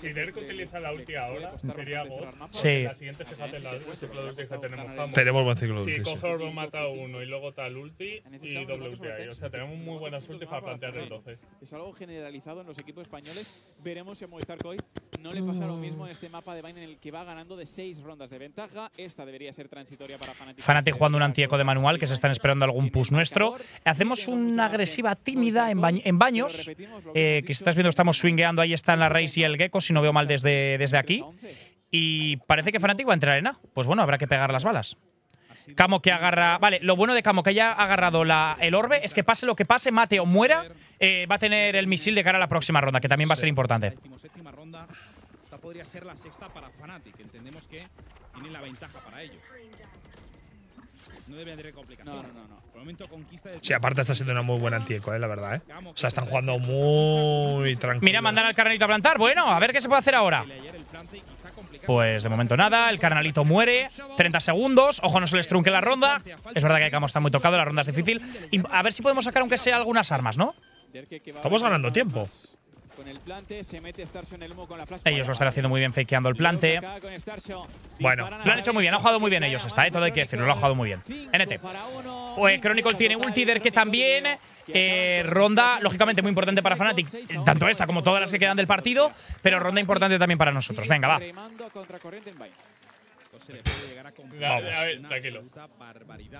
Si Derek utiliza la ulti ahora, sería God. Sí. La siguiente, fíjate, la el ciclo de ulti que tenemos Jamo. Tenemos buen ciclo de Si ulti, sí. coge Orbo mata a uno y luego tal ulti y doble ulti ahí. O sea, tenemos muy buenas ultis para plantear el 12. Es algo generalizado en los equipos españoles. Veremos si a Movistar Coin no le pasa lo mismo en este mapa de Vine en el que va ganando de seis rondas de ventaja. Esta debería ser transitoria para Fnatic. Fnatic jugando un antieco de manual que se están esperando algún push nuestro. Hacemos una agresiva tímida en, bañ- en baños. Eh, que si estás viendo, estamos swingueando. Ahí están la Race y el Gecko, si no veo mal desde, desde aquí. Y parece que Fnatic va a entrar en A. Pues bueno, habrá que pegar las balas. Camo que agarra. Vale, lo bueno de Camo que haya agarrado la, el orbe es que pase lo que pase, mate o muera, eh, va a tener el misil de cara a la próxima ronda, que también va a ser importante. Podría ser la sexta para Fnatic. Entendemos que tienen la ventaja para ello. No deben tener complicaciones. No, no, no, no. Por el momento conquista del Sí, aparte está siendo una muy buena antieco, eh, la verdad, eh. O sea, están jugando muy tranquilo. Mira, mandar al carnalito a plantar. Bueno, a ver qué se puede hacer ahora. Pues de momento nada, el carnalito muere. 30 segundos. Ojo, no se les trunque la ronda. Es verdad que Camo está muy tocado, la ronda es difícil. Y a ver si podemos sacar aunque sea algunas armas, ¿no? Estamos ganando tiempo. Con el plante se mete Starsho en el humo con la flash. Ellos lo están haciendo muy bien fakeando el plante. Bueno. Lo han hecho muy bien, han jugado muy bien ellos, está, eh, todo hay que decirlo, lo han jugado muy bien. NT. Pues Chronicle tiene ulti, que también. Eh, ronda, lógicamente, muy importante para Fnatic, tanto esta como todas las que quedan del partido, pero ronda importante también para nosotros. Venga, va. Se le puede llegar a complicar. Vamos. A ver, tranquilo.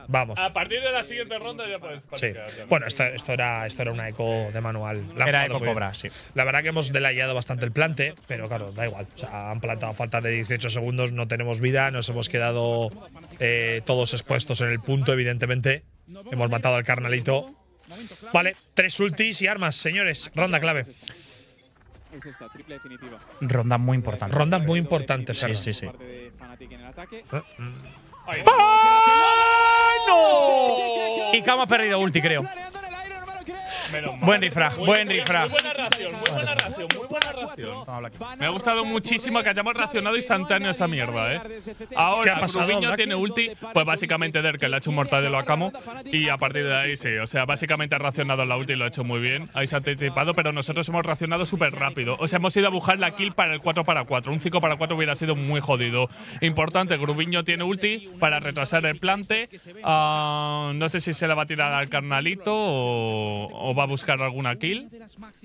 Vamos. A partir de la siguiente ronda ya puedes Sí. Bueno, esto, esto, era, esto era una eco de manual. La Era Eco. Cobra, sí. La verdad que hemos delayado bastante el plante, pero claro, da igual. O sea, han plantado falta de 18 segundos, no tenemos vida, nos hemos quedado eh, todos expuestos en el punto, evidentemente. Hemos matado al carnalito. Vale, tres ultis y armas, señores. Ronda clave. Es esta, triple definitiva. Ronda muy importante. Ronda muy importante, Sí, sí, sí. Eh, mm. ¡Ay, no! Y Camo ha perdido ulti, creo. Buen Muy buen refrag. Muy buena ración, muy buena ración, muy buena ración. Me ha gustado muchísimo que hayamos racionado instantáneo esa mierda, eh. Ahora, ¿Qué ha pasado, tiene ulti, pues básicamente Derke le ha hecho un mortadelo a Camo y a partir de ahí sí, o sea, básicamente ha racionado la ulti y lo ha hecho muy bien. Ahí se ha anticipado, pero nosotros hemos racionado súper rápido. O sea, hemos ido a buscar la kill para el 4 para 4. Un 5 para 4 hubiera sido muy jodido. Importante, Grubiño tiene ulti para retrasar el plante. Ah, no sé si se le va a tirar al carnalito o, o va a buscar alguna kill.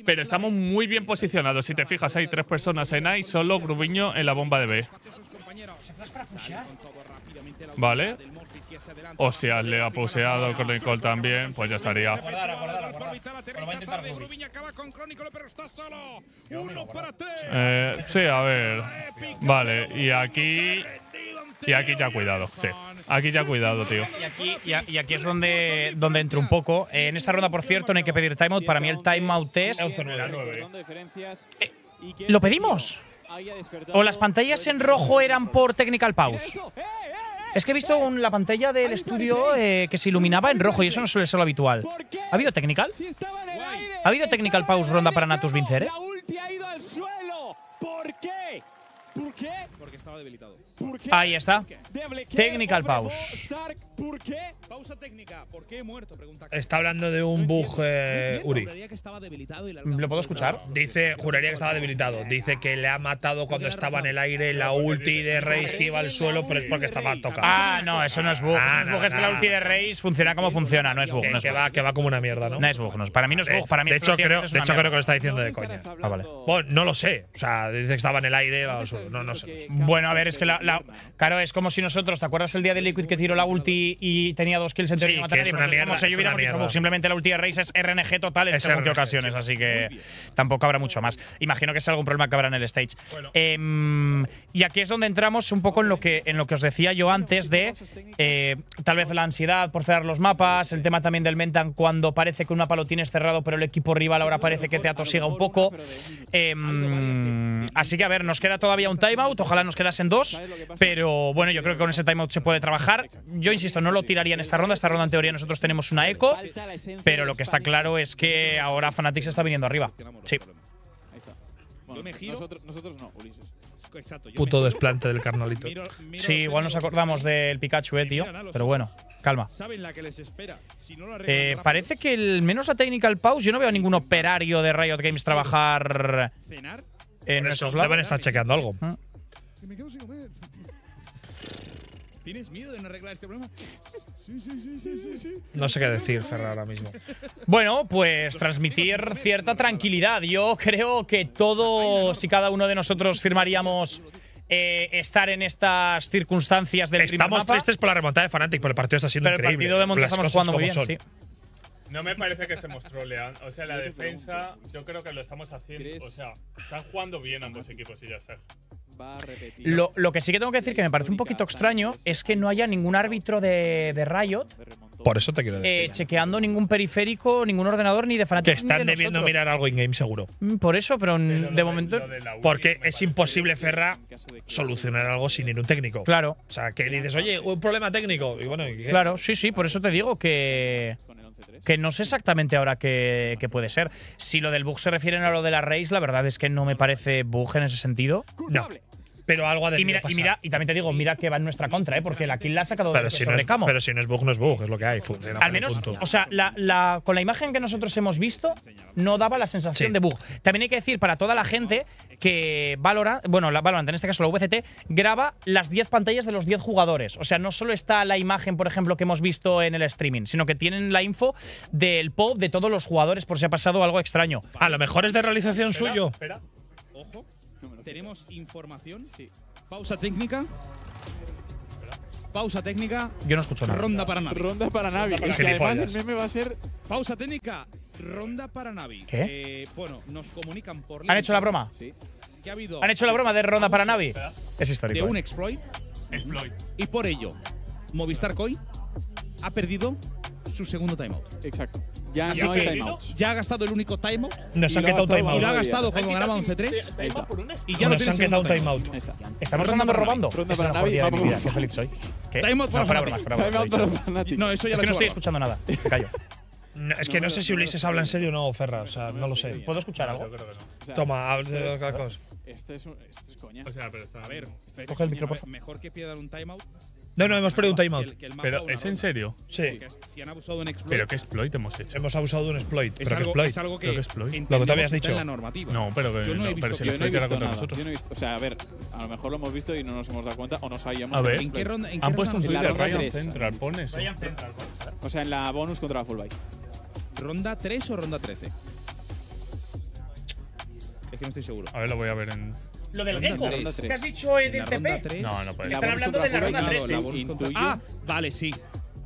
Pero estamos muy bien posicionados. Si te fijas, hay tres personas en A y solo Grubiño en la bomba de B. Vale. O si le ha puseado con también, pues ya estaría. Eh, sí, a ver. Vale, y aquí. Y aquí ya cuidado, sí. Aquí ya cuidado, tío. Y aquí, y a- y aquí es donde, donde entro un poco. Eh, en esta ronda, por cierto, no hay que pedir timeout. Para mí el timeout es… Eh, ¿Lo pedimos? ¿O las pantallas en rojo eran por technical pause? Es que he visto un- la pantalla del estudio eh, que se iluminaba en rojo y eso no suele ser lo habitual. ¿Ha habido technical? ¿Ha habido technical pause ronda para. Natus Vincer, eh? La ulti ha ido al suelo. ¿Por qué? ¿Por qué? Porque estaba debilitado. Ahí está. Technical pause. ¿Por qué? Pausa técnica. ¿Por qué he muerto? Pregunta. Está hablando de un bug, eh, Uri. Juraría que estaba debilitado y le ¿Lo puedo escuchar? Dice, juraría que estaba debilitado. Dice que le ha matado cuando estaba en el aire la ulti de Reis que iba al suelo, pero es porque estaba tocado. Ah, no, eso no es bug. Ah, no es bug, es que la ulti de Reis funciona como funciona, no es bug. que, No es que bug, va, que va como una mierda, ¿no? No es bug, no para mí no es De- bug, para mí de es hecho, creo, es de hecho creo que lo está diciendo de coña. Ah, vale. hablando- Bueno, no lo sé. O sea, dice que estaba en el aire. No, no sé. Bueno, a ver, es que la, la- claro, es como si nosotros, ¿te acuerdas el día de Liquid que tiró la ulti y tenía dos kills en Sí, que es una mierda, como si es yo una hubiéramos dicho, mierda. "Buf, simplemente la ulti de Reis es RNG total en según qué RNG, ocasiones, sí. así que tampoco habrá mucho más. Imagino que es algún problema que habrá en el stage. Bueno. Em, y aquí es donde entramos un poco en lo que, en lo que os decía yo antes de eh, tal vez la ansiedad por cerrar los mapas, el tema también del Mentan cuando parece que un mapa lo tienes cerrado pero el equipo rival ahora parece que te atosiga un poco. Em, así que a ver, nos queda todavía un timeout, ojalá nos quedasen dos, pero bueno, yo creo que con ese timeout se puede trabajar. Yo insisto, no lo tiraría en esta ronda, esta ronda en teoría nosotros tenemos una eco, pero lo que está claro es que ahora Fanatics está viniendo arriba. Sí. Ahí está. Bueno, Yo me giro. Nosotros, nosotros no, Ulises. Exacto. yo Puto me- desplante del carnalito. miro- miro Sí, igual nos acordamos del Pikachu, eh, tío. Pero bueno, calma. Saben la que les espera. Si no lo Eh, parece que el menos la Technical Pause, yo no veo a ningún operario de Riot Games trabajar cenar. en Por eso esos lados. deben estar chequeando algo. Que ¿Tienes miedo de no arreglar este problema? Sí, sí, sí, sí, sí, sí. No sé qué decir, Ferrar, ahora mismo. Bueno, pues transmitir cierta tranquilidad. Yo creo que todos y cada uno de nosotros firmaríamos eh, estar en estas circunstancias del primer Estamos mapa, tristes por la remontada de Fnatic, pero el partido está siendo pero el increíble. partido de monte Las estamos jugando muy bien, sí. No me parece que se mostró Lean. O sea, la defensa, yo creo que lo estamos haciendo. ¿Crees? O sea, están jugando bien ambos equipos y ya está. Va a repetir. Lo, lo que sí que tengo que decir que me parece un poquito extraño es que no haya ningún árbitro de, de Riot. Por eso te quiero decir. eh, chequeando ningún periférico, ningún ordenador, ni de que Fanatics. ni están de debiendo nosotros. mirar algo in-game seguro. Mm, Por eso, pero, de momento. de Porque es imposible, Ferra, que- solucionar algo sin ir un técnico. Claro, O sea, que dices, oye, un problema técnico. Y bueno, ¿y qué? claro, sí, sí, por eso te digo que. Con el 11-3. Que no sé exactamente ahora qué, qué puede ser. Si lo del bug se refieren a lo de la race, la verdad es que no me parece bug en ese sentido. No. Pero algo ha Y debido mira, y mira, y también te digo, mira que va en nuestra contra, ¿eh? porque la kill la ha sacado pero de si, no es, Camo. pero si no es bug, no es bug, es lo que hay. Funciona. Al menos, punto. o sea, la, la- con la imagen que nosotros hemos visto, no daba la sensación Sí. de bug. También hay que decir para toda la gente que Valorant, bueno, la Valorant, en este caso la VCT, graba las 10 pantallas de los 10 jugadores. O sea, no solo está la imagen, por ejemplo, que hemos visto en el streaming, sino que tienen la info del pop de todos los jugadores por si ha pasado algo extraño. a lo mejor es de realización Espera, suyo. Espera. Ojo. Tenemos información. Sí. Pausa técnica. Pausa técnica. Yo no escucho nada. Ronda para Navi. Ronda para Navi. para Es que además el meme va a ser. Pausa técnica. Ronda para Navi. ¿Qué? Eh, bueno, nos comunican por ¿Han hecho la broma? Sí. que ha habido ¿Han hecho la broma de ronda para Navi? Espera. Es de histórico. un ¿eh? exploit Exploit. y por ello Movistar Coin ha perdido su segundo timeout. Exacto. Ya Así no hay timeouts. ya ha gastado el único timeout Nos han quitado un gastado y lo ha timeout. Gastado cuando ganaba 11-3 Ahí está. y ya no Nos han quitado un timeout. ¿Estamos rondando robando? Ronda Es para Navi, día de mi vamos. vida. Qué feliz soy. ¿Qué? Timeout para no, Fnatic. Timeout he. No, eso ya lo que no estoy escuchando nada. Callo. No, es que no sé si Ulises habla en serio o no, Ferra. O sea, no lo sé. ¿Puedo escuchar algo? Yo creo que no. O sea, Toma, esto es- otra cosa. Esto es, un- esto es coña. O sea, pero está. A ver, estáis de Coge el favor. Mejor que pierdan un timeout. No, no, hemos perdido un timeout. que que Pero es en serio. Sí. Si han abusado de un exploit, Pero qué exploit hemos hecho. Hemos abusado de un exploit. es, Pero que algo, exploit. es algo que que Lo que tú habías dicho. en la normativa. No, pero que Yo no he visto- pero si yo no he exploit era visto contra nada. nosotros. Yo no he visto. O sea, a ver, a lo mejor lo hemos visto y no nos hemos dado cuenta o no sabíamos. A que ver. ¿En qué ronda? En qué Han puesto un ronda tweet la de ronda Ryan. Central. Pon eso. O sea, en la bonus contra Fullback. ¿Ronda 3 o ronda 13? Es que no estoy seguro. A ver, lo voy a ver en. Lo del gecko. ¿Qué has dicho en En el TP? 3. No, no puede Están hablando de la ronda Fullback, 3, la ¿eh? Ah, vale, sí.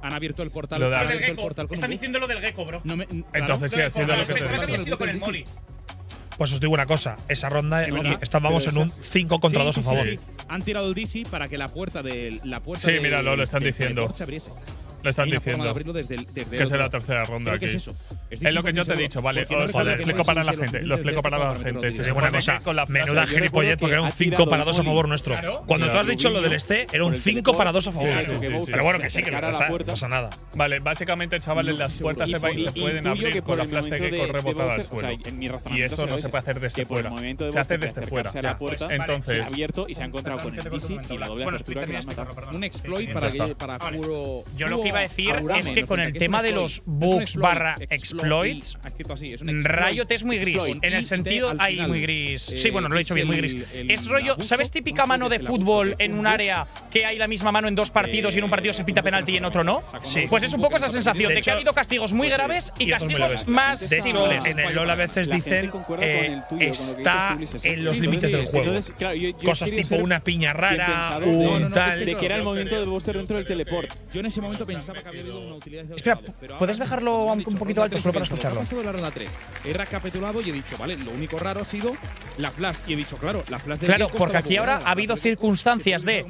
Han abierto el portal. Lo de han abierto el portal con Están diciendo lo del gecko, bro. No me, claro. Entonces sí, ha sido lo que te había digo. sido con el molly. Pues os digo una cosa. Esa ronda verdad. estábamos en un 5 contra Sí, 2 sí, a sí, favor. sí. Han tirado el DC para que la puerta de la puerta Sí, mira, lo- están diciendo. Le están hay una forma diciendo de abrirlo desde, el- desde que es la tercera ronda aquí. es eso. Es lo que yo te he dicho, vale. Os lo explico para la gente. Lo explico para la gente. Se una cosa, que con la menuda que porque era un ha 5 tirado para el 2 a favor nuestro. Cuando tú has dicho lo del este, era un Por el 5 teleport, para 2 a favor nuestro. Pero bueno, que sí, que no pasa nada. Vale, básicamente, chavales, las puertas de y- se pueden abrir con la movimiento que de- corre de botada al suelo. Y eso no se puede hacer desde fuera. Se hace desde fuera. Entonces- se ha abierto y se ha encontrado con el y la doble Bueno, apertura que Un exploit para, puro. Yo lo que iba a decir Aurame, es que con el tema de los bugs exploit, barra exploit, exploits, Riot es muy gris. exploit, En el sentido, final, muy gris. Sí, eh, bueno, lo he dicho bien, muy gris. el Es rollo, abuso, ¿sabes típica mano de fútbol en un área que hay la misma mano en dos partidos y en un partido se pita penalti y en otro no? Sí. Pues es un poco esa sensación De de, que ha habido castigos muy graves y castigos más De hecho, simples. en el LoL a veces dicen eh, está en los límites del juego. Cosas tipo una piña rara, un tal. que de que era el movimiento creo- de Buster dentro del teleport. Yo en ese momento pensaba que había habido una utilidad. de Espera, pero ¿puedes dejarlo un- dicho un poquito alto solo para escucharlo? ¿qué ha pasado en la ronda 3? He recapitulado y he dicho, vale, lo único raro ha sido la flash. Y he dicho, claro, la flash Claro, porque aquí ahora ha habido circunstancias de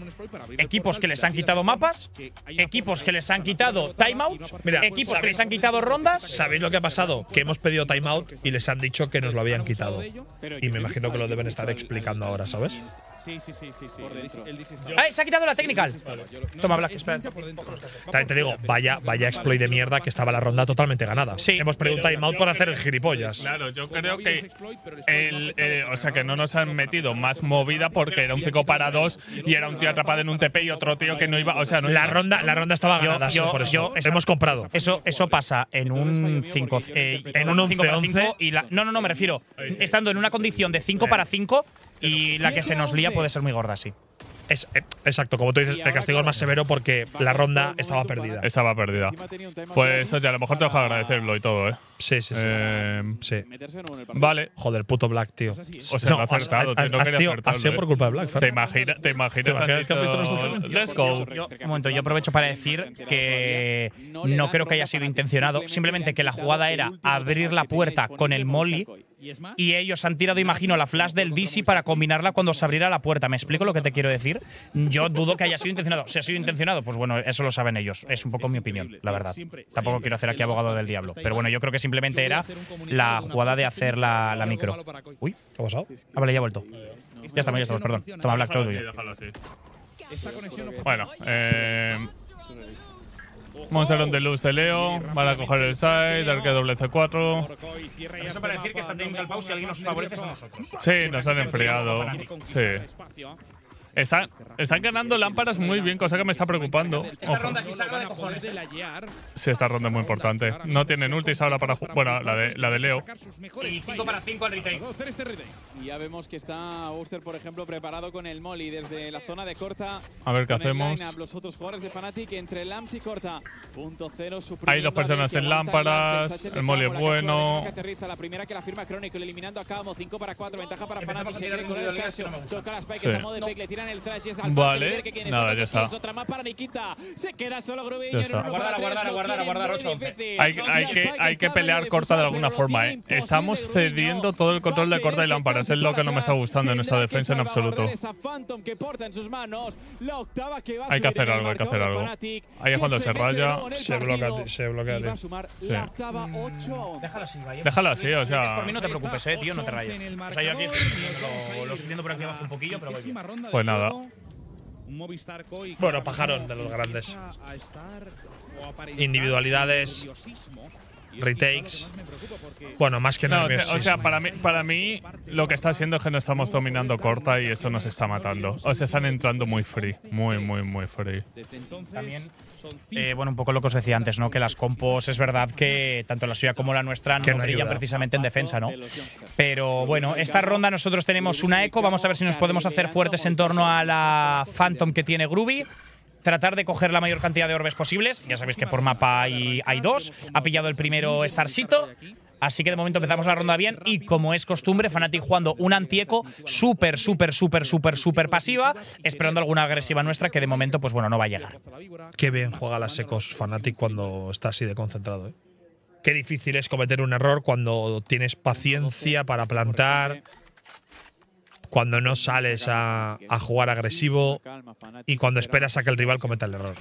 equipos que les han quitado mapas, equipos que les han quitado timeouts, equipos que ¿sabéis- les han quitado rondas. ¿Sabéis lo que ha pasado? Que hemos pedido timeout y les han dicho que nos lo habían quitado. Y me imagino que lo deben estar explicando ahora, ¿sabes? Sí, sí, sí, sí, sí. Por dentro. DC el DC está- ¡Ay, se ha quitado la technical! Yo no, Toma, Black, es espera. También te digo, vaya, vaya exploit de mierda que estaba la ronda totalmente ganada. Sí. Hemos pedido un timeout por hacer el gilipollas. Claro, yo creo que el eh, a o sea que no nos han metido más movida porque era un 5 para 2 y era un tío atrapado en un TP y otro tío que no iba, o sea, no La iba. ronda, la ronda estaba Yo- ganada, sí, yo- por eso. yo- esa- Hemos comprado. Eso, eso pasa en un 5 eh, En un 5 para 11-11. 5 y la, no, no, no, me refiero estando en una condición de 5 para 5 y la que se nos lía puede ser muy gorda, sí. Es, eh, exacto, como tú dices, el castigo es más severo porque la ronda estaba perdida. Estaba perdida. Pues oye, a lo mejor tengo que para agradecerlo y todo, ¿eh? Sí, sí, sí. Eh, Sí. Meterse de nuevo en el partido. Vale. Joder, puto Black, tío. O sea, me ha acertado, tío, no quería tío, ha acertarlo, sido eh. por culpa de Black. ¿Te imaginas, te imaginas, ¿Te imaginas que han visto nuestro? Let's go. Yo, un momento, yo aprovecho para decir que no creo que haya sido intencionado, simplemente que la jugada era abrir la puerta con el molly Y es ellos han tirado, imagino, la flash del DC para combinarla cuando se abriera la puerta. ¿Me explico lo que te quiero decir? Yo dudo que haya sido intencionado. Si ha sido intencionado, pues bueno, eso lo saben ellos. Es un poco mi opinión, la verdad. Tampoco quiero hacer aquí abogado del diablo. Pero bueno, yo creo que simplemente era la jugada de hacer la, la micro. Uy, ¿Qué ha pasado? ah, vale, ya he vuelto. Ya estamos, ya estamos, perdón. Toma, Black, todo tuyo. déjalo así. esta conexión no Bueno, eh. Monster on the Loose de Leo. Van a coger el side, Arque doble C4. Eso para decir que esta technical pause, si alguien nos favorece, son nosotros. Sí, nos han enfriado. Sí. Están, están ganando lámparas muy bien, cosa que me está preocupando. Esta Ojo. ronda sí esta ronda es muy importante. No tienen ultis ahora para jugar. Bueno, la de, la de Leo. Y 5 para 5 al retake. Ya vemos que está Buster, por ejemplo, preparado con el molly desde la zona de corta. A ver qué hacemos. Los otros jugadores de Fnatic entre Lams y corta. Punto cero, Hay dos personas en lámparas, el molly es bueno. La primera que la firma Chronicle, eliminando a Camo. 5 para 4, ventaja para Fnatic. Se quiere correr. Toca las spikes Sí. a modo de fake, le tiran el thrash. Es al Vale, líder que quiere nada, ya está. Otra más para Nikita. Se queda solo Guardar, guardar, guardar, guardar. Hay, hay que, hay que pelear corta de alguna forma, ¿eh? Estamos cediendo todo el control de corta y lámparas. Es lo que no me está gustando en nuestra defensa en absoluto. Hay que hacer algo, hay que hacer algo. Ahí es cuando se raya. Se bloquea, se bloquea. Déjalo así, vaya. Así, o sea. Por mí no te preocupes, eh, tío, no te rayes. O sea, yo aquí lo, lo estoy viendo por aquí abajo un poquillo, pero voy bien. Pues nada. Bueno, pajarón de los grandes. Individualidades, retakes. Bueno, más que No, o sea, nerviosismo. o sea, para mí, para mí lo que está haciendo es que no estamos dominando corta y eso nos está matando. O sea, están entrando muy free, muy, muy, muy free. También, Eh, bueno, un poco lo que os decía antes, ¿no? Que las compos es verdad que tanto la suya como la nuestra no no brillan ayuda. precisamente en defensa, ¿no? Pero bueno, esta ronda nosotros tenemos una eco. Vamos a ver si nos podemos hacer fuertes en torno a la Phantom que tiene Groovy. Tratar de coger la mayor cantidad de orbes posibles. Ya sabéis que por mapa hay, dos. Ha pillado el primero Starsito. Así que de momento empezamos la ronda bien. Y como es costumbre, Fnatic jugando un antieco súper, súper, súper, súper, súper pasiva. Esperando alguna agresiva nuestra que de momento, pues bueno, no va a llegar. Qué bien juega las Ecos Fnatic cuando está así de concentrado. ¿eh? Qué difícil es cometer un error cuando tienes paciencia para plantar. Cuando no sales a, a jugar agresivo y cuando esperas a que el rival cometa el error.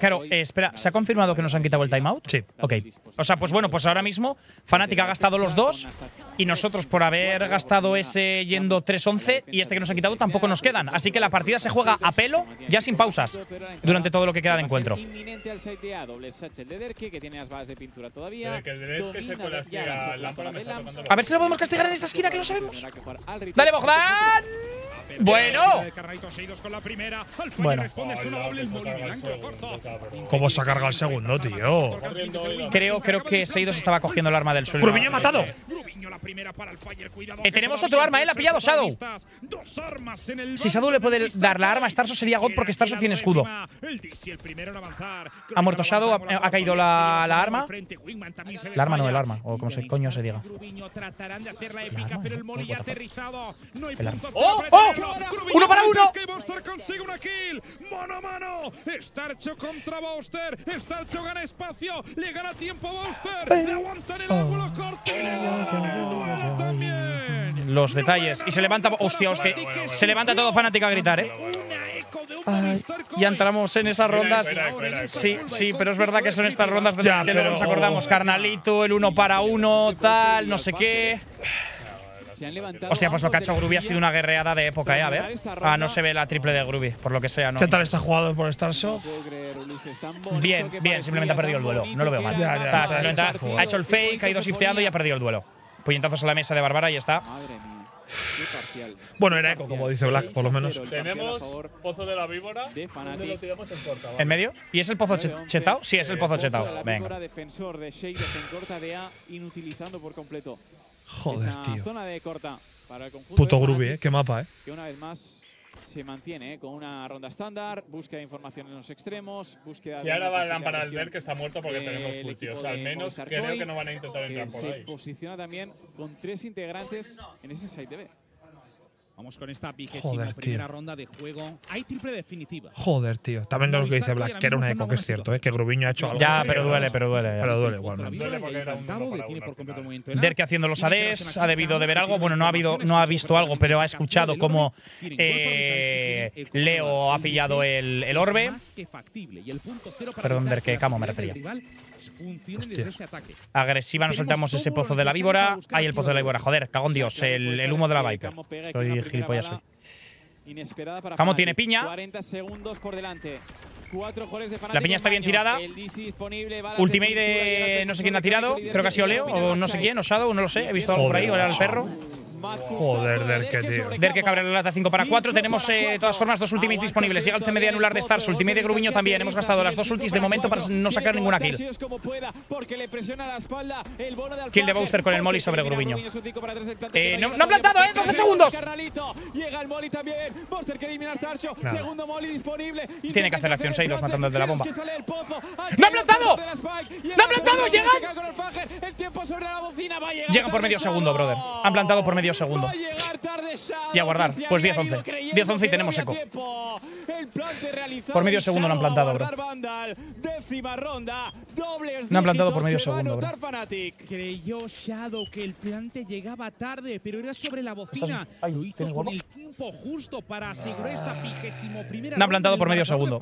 Claro, eh, espera, ¿se ha confirmado que nos han quitado el timeout? Sí. Ok. O sea, pues bueno, pues ahora mismo Fnatic ha gastado los dos y nosotros por haber gastado ese yendo 3-11 y este que nos han quitado tampoco nos quedan. Así que la partida se juega a pelo, ya sin pausas, durante todo lo que queda de encuentro. A, ver si lo podemos castigar en esta esquina, que lo sabemos. Dale, de Bogdan. Bueno. Bueno. ¿Cómo se ha cargado el segundo, tío? Creo, creo que Seidos estaba cogiendo el arma del suelo. Grubiño ha matado. Eh, tenemos otro arma, él ha pillado Shadow. Si Shadow le puede dar la arma a Starso sería God porque Starso tiene escudo. Ha muerto Shadow, ha, ha caído la, la arma. La arma no, el arma, o como se coño se diga. El arma. ¡Oh! ¡Oh! ¡Uno para uno! Boster consigue una kill. Mano a mano. Starcho contra Boster. Starcho gana espacio. Le gana tiempo a Boster. Le aguantan el ángulo corto. y le ganan el duelo también. Los detalles. Y se levanta. Hostia, hostia. Se levanta todo fanático a gritar, eh. Ay, ya entramos en esas rondas. espera, espera, espera. Sí, sí, pero es verdad que son estas rondas de las que pero- nos acordamos. Carnalito, el uno para uno, tal, no sé qué. Se han levantado Hostia, pues lo que ha hecho Groovy ha sido una guerreada de época, ¿eh? A ver. Ah, no se ve la triple de Groovy, por lo que sea, ¿no? ¿Qué tal está jugado por bonito Bien, bien, simplemente ha perdido el duelo. No lo veo mal. que Ya, era. ya, Está, simplemente ha- está jugado. ha hecho el fake, ha ido shifteando y ha perdido el duelo. Puñetazos a la mesa de Bárbara y ya está. Madre mía, qué parcial. Bueno, era eco, como dice Black, por lo menos. Tenemos Pozo de la Víbora. de Fnatic. ¿Dónde lo tiramos en corta? ¿En medio? ¿Y es el pozo che- chetao? Sí, es el pozo Pozo de chetao. Venga. víbora, defensor de Shades en corta de A, inutilizando por completo Joder, esa tío. zona de corta para el conjunto Puto Groovy, eh. Qué mapa, eh. que una vez más se mantiene eh, con una ronda estándar, búsqueda de información en los extremos, búsqueda Si de ahora van para el ver que está muerto porque tenemos ulti. O sea, al menos Movistar creo que no van a intentar entrar por se ahí. posiciona también con tres integrantes en ese side de B. Vamos con esta vigésima Joder, primera tío. ronda de juego. Hay triple definitiva. Joder, tío. También lo que dice Black, que era una eco, que es cierto, eh. Que Grubiño ha hecho algo. Ya, pero duele, pero duele. ya. Pero duele Duele igualmente. Derke haciendo los ADs, ha debido de ver algo. Bueno, no ha habido, no ha visto algo, pero ha escuchado cómo eh, Leo ha pillado el, el orbe. Perdón, Derke, Camo me refería. Agresiva, nos soltamos ese pozo de la víbora. Ahí el pozo de la víbora. Joder, cagón Dios, el, el humo de la Viper. Soy gilipollas hoy. Inesperada para Camo tiene piña. 40 segundos por delante. Cuatro goles de Fnatic La piña está bien tirada. Ultimate de no sé quién la ha tirado. Creo que ha sido Leo o no sé quién, o Shadow, no lo sé. He visto algo por ahí, o era el perro. Joder, Derke, tío. Derke Cabrera lata 5 para 4. Tenemos eh, de todas formas dos ultimates disponibles. Llega el CMD anular de Stars, ultimate de Grubiño también. Hemos gastado las dos ultis de momento para no sacar ninguna kill. Kill de Booster con el molly sobre Grubiño. Eh, no- no ha plantado, ¿eh? 12 segundos. Llega el molly también. Buster quiere eliminar Tarcho. Nada. Segundo molly disponible. Tiene que hacer la acción Seidos matando el de la bomba. ¡No ¡No ha plantado! ¡No ha plantado! ¡Llegan! Llegan por medio segundo, brother. Han plantado por medio segundo y a guardar. Pues 10-11. 10-11 y tenemos eco. Por medio segundo lo han plantado, bro. No han plantado por medio segundo, bro. Creyó Shadow que el plante llegaba tarde, pero era sobre la bocina. Lo hizo con el tiempo justo para asegurar esta ah. vigésimo primera. No han plantado por medio segundo.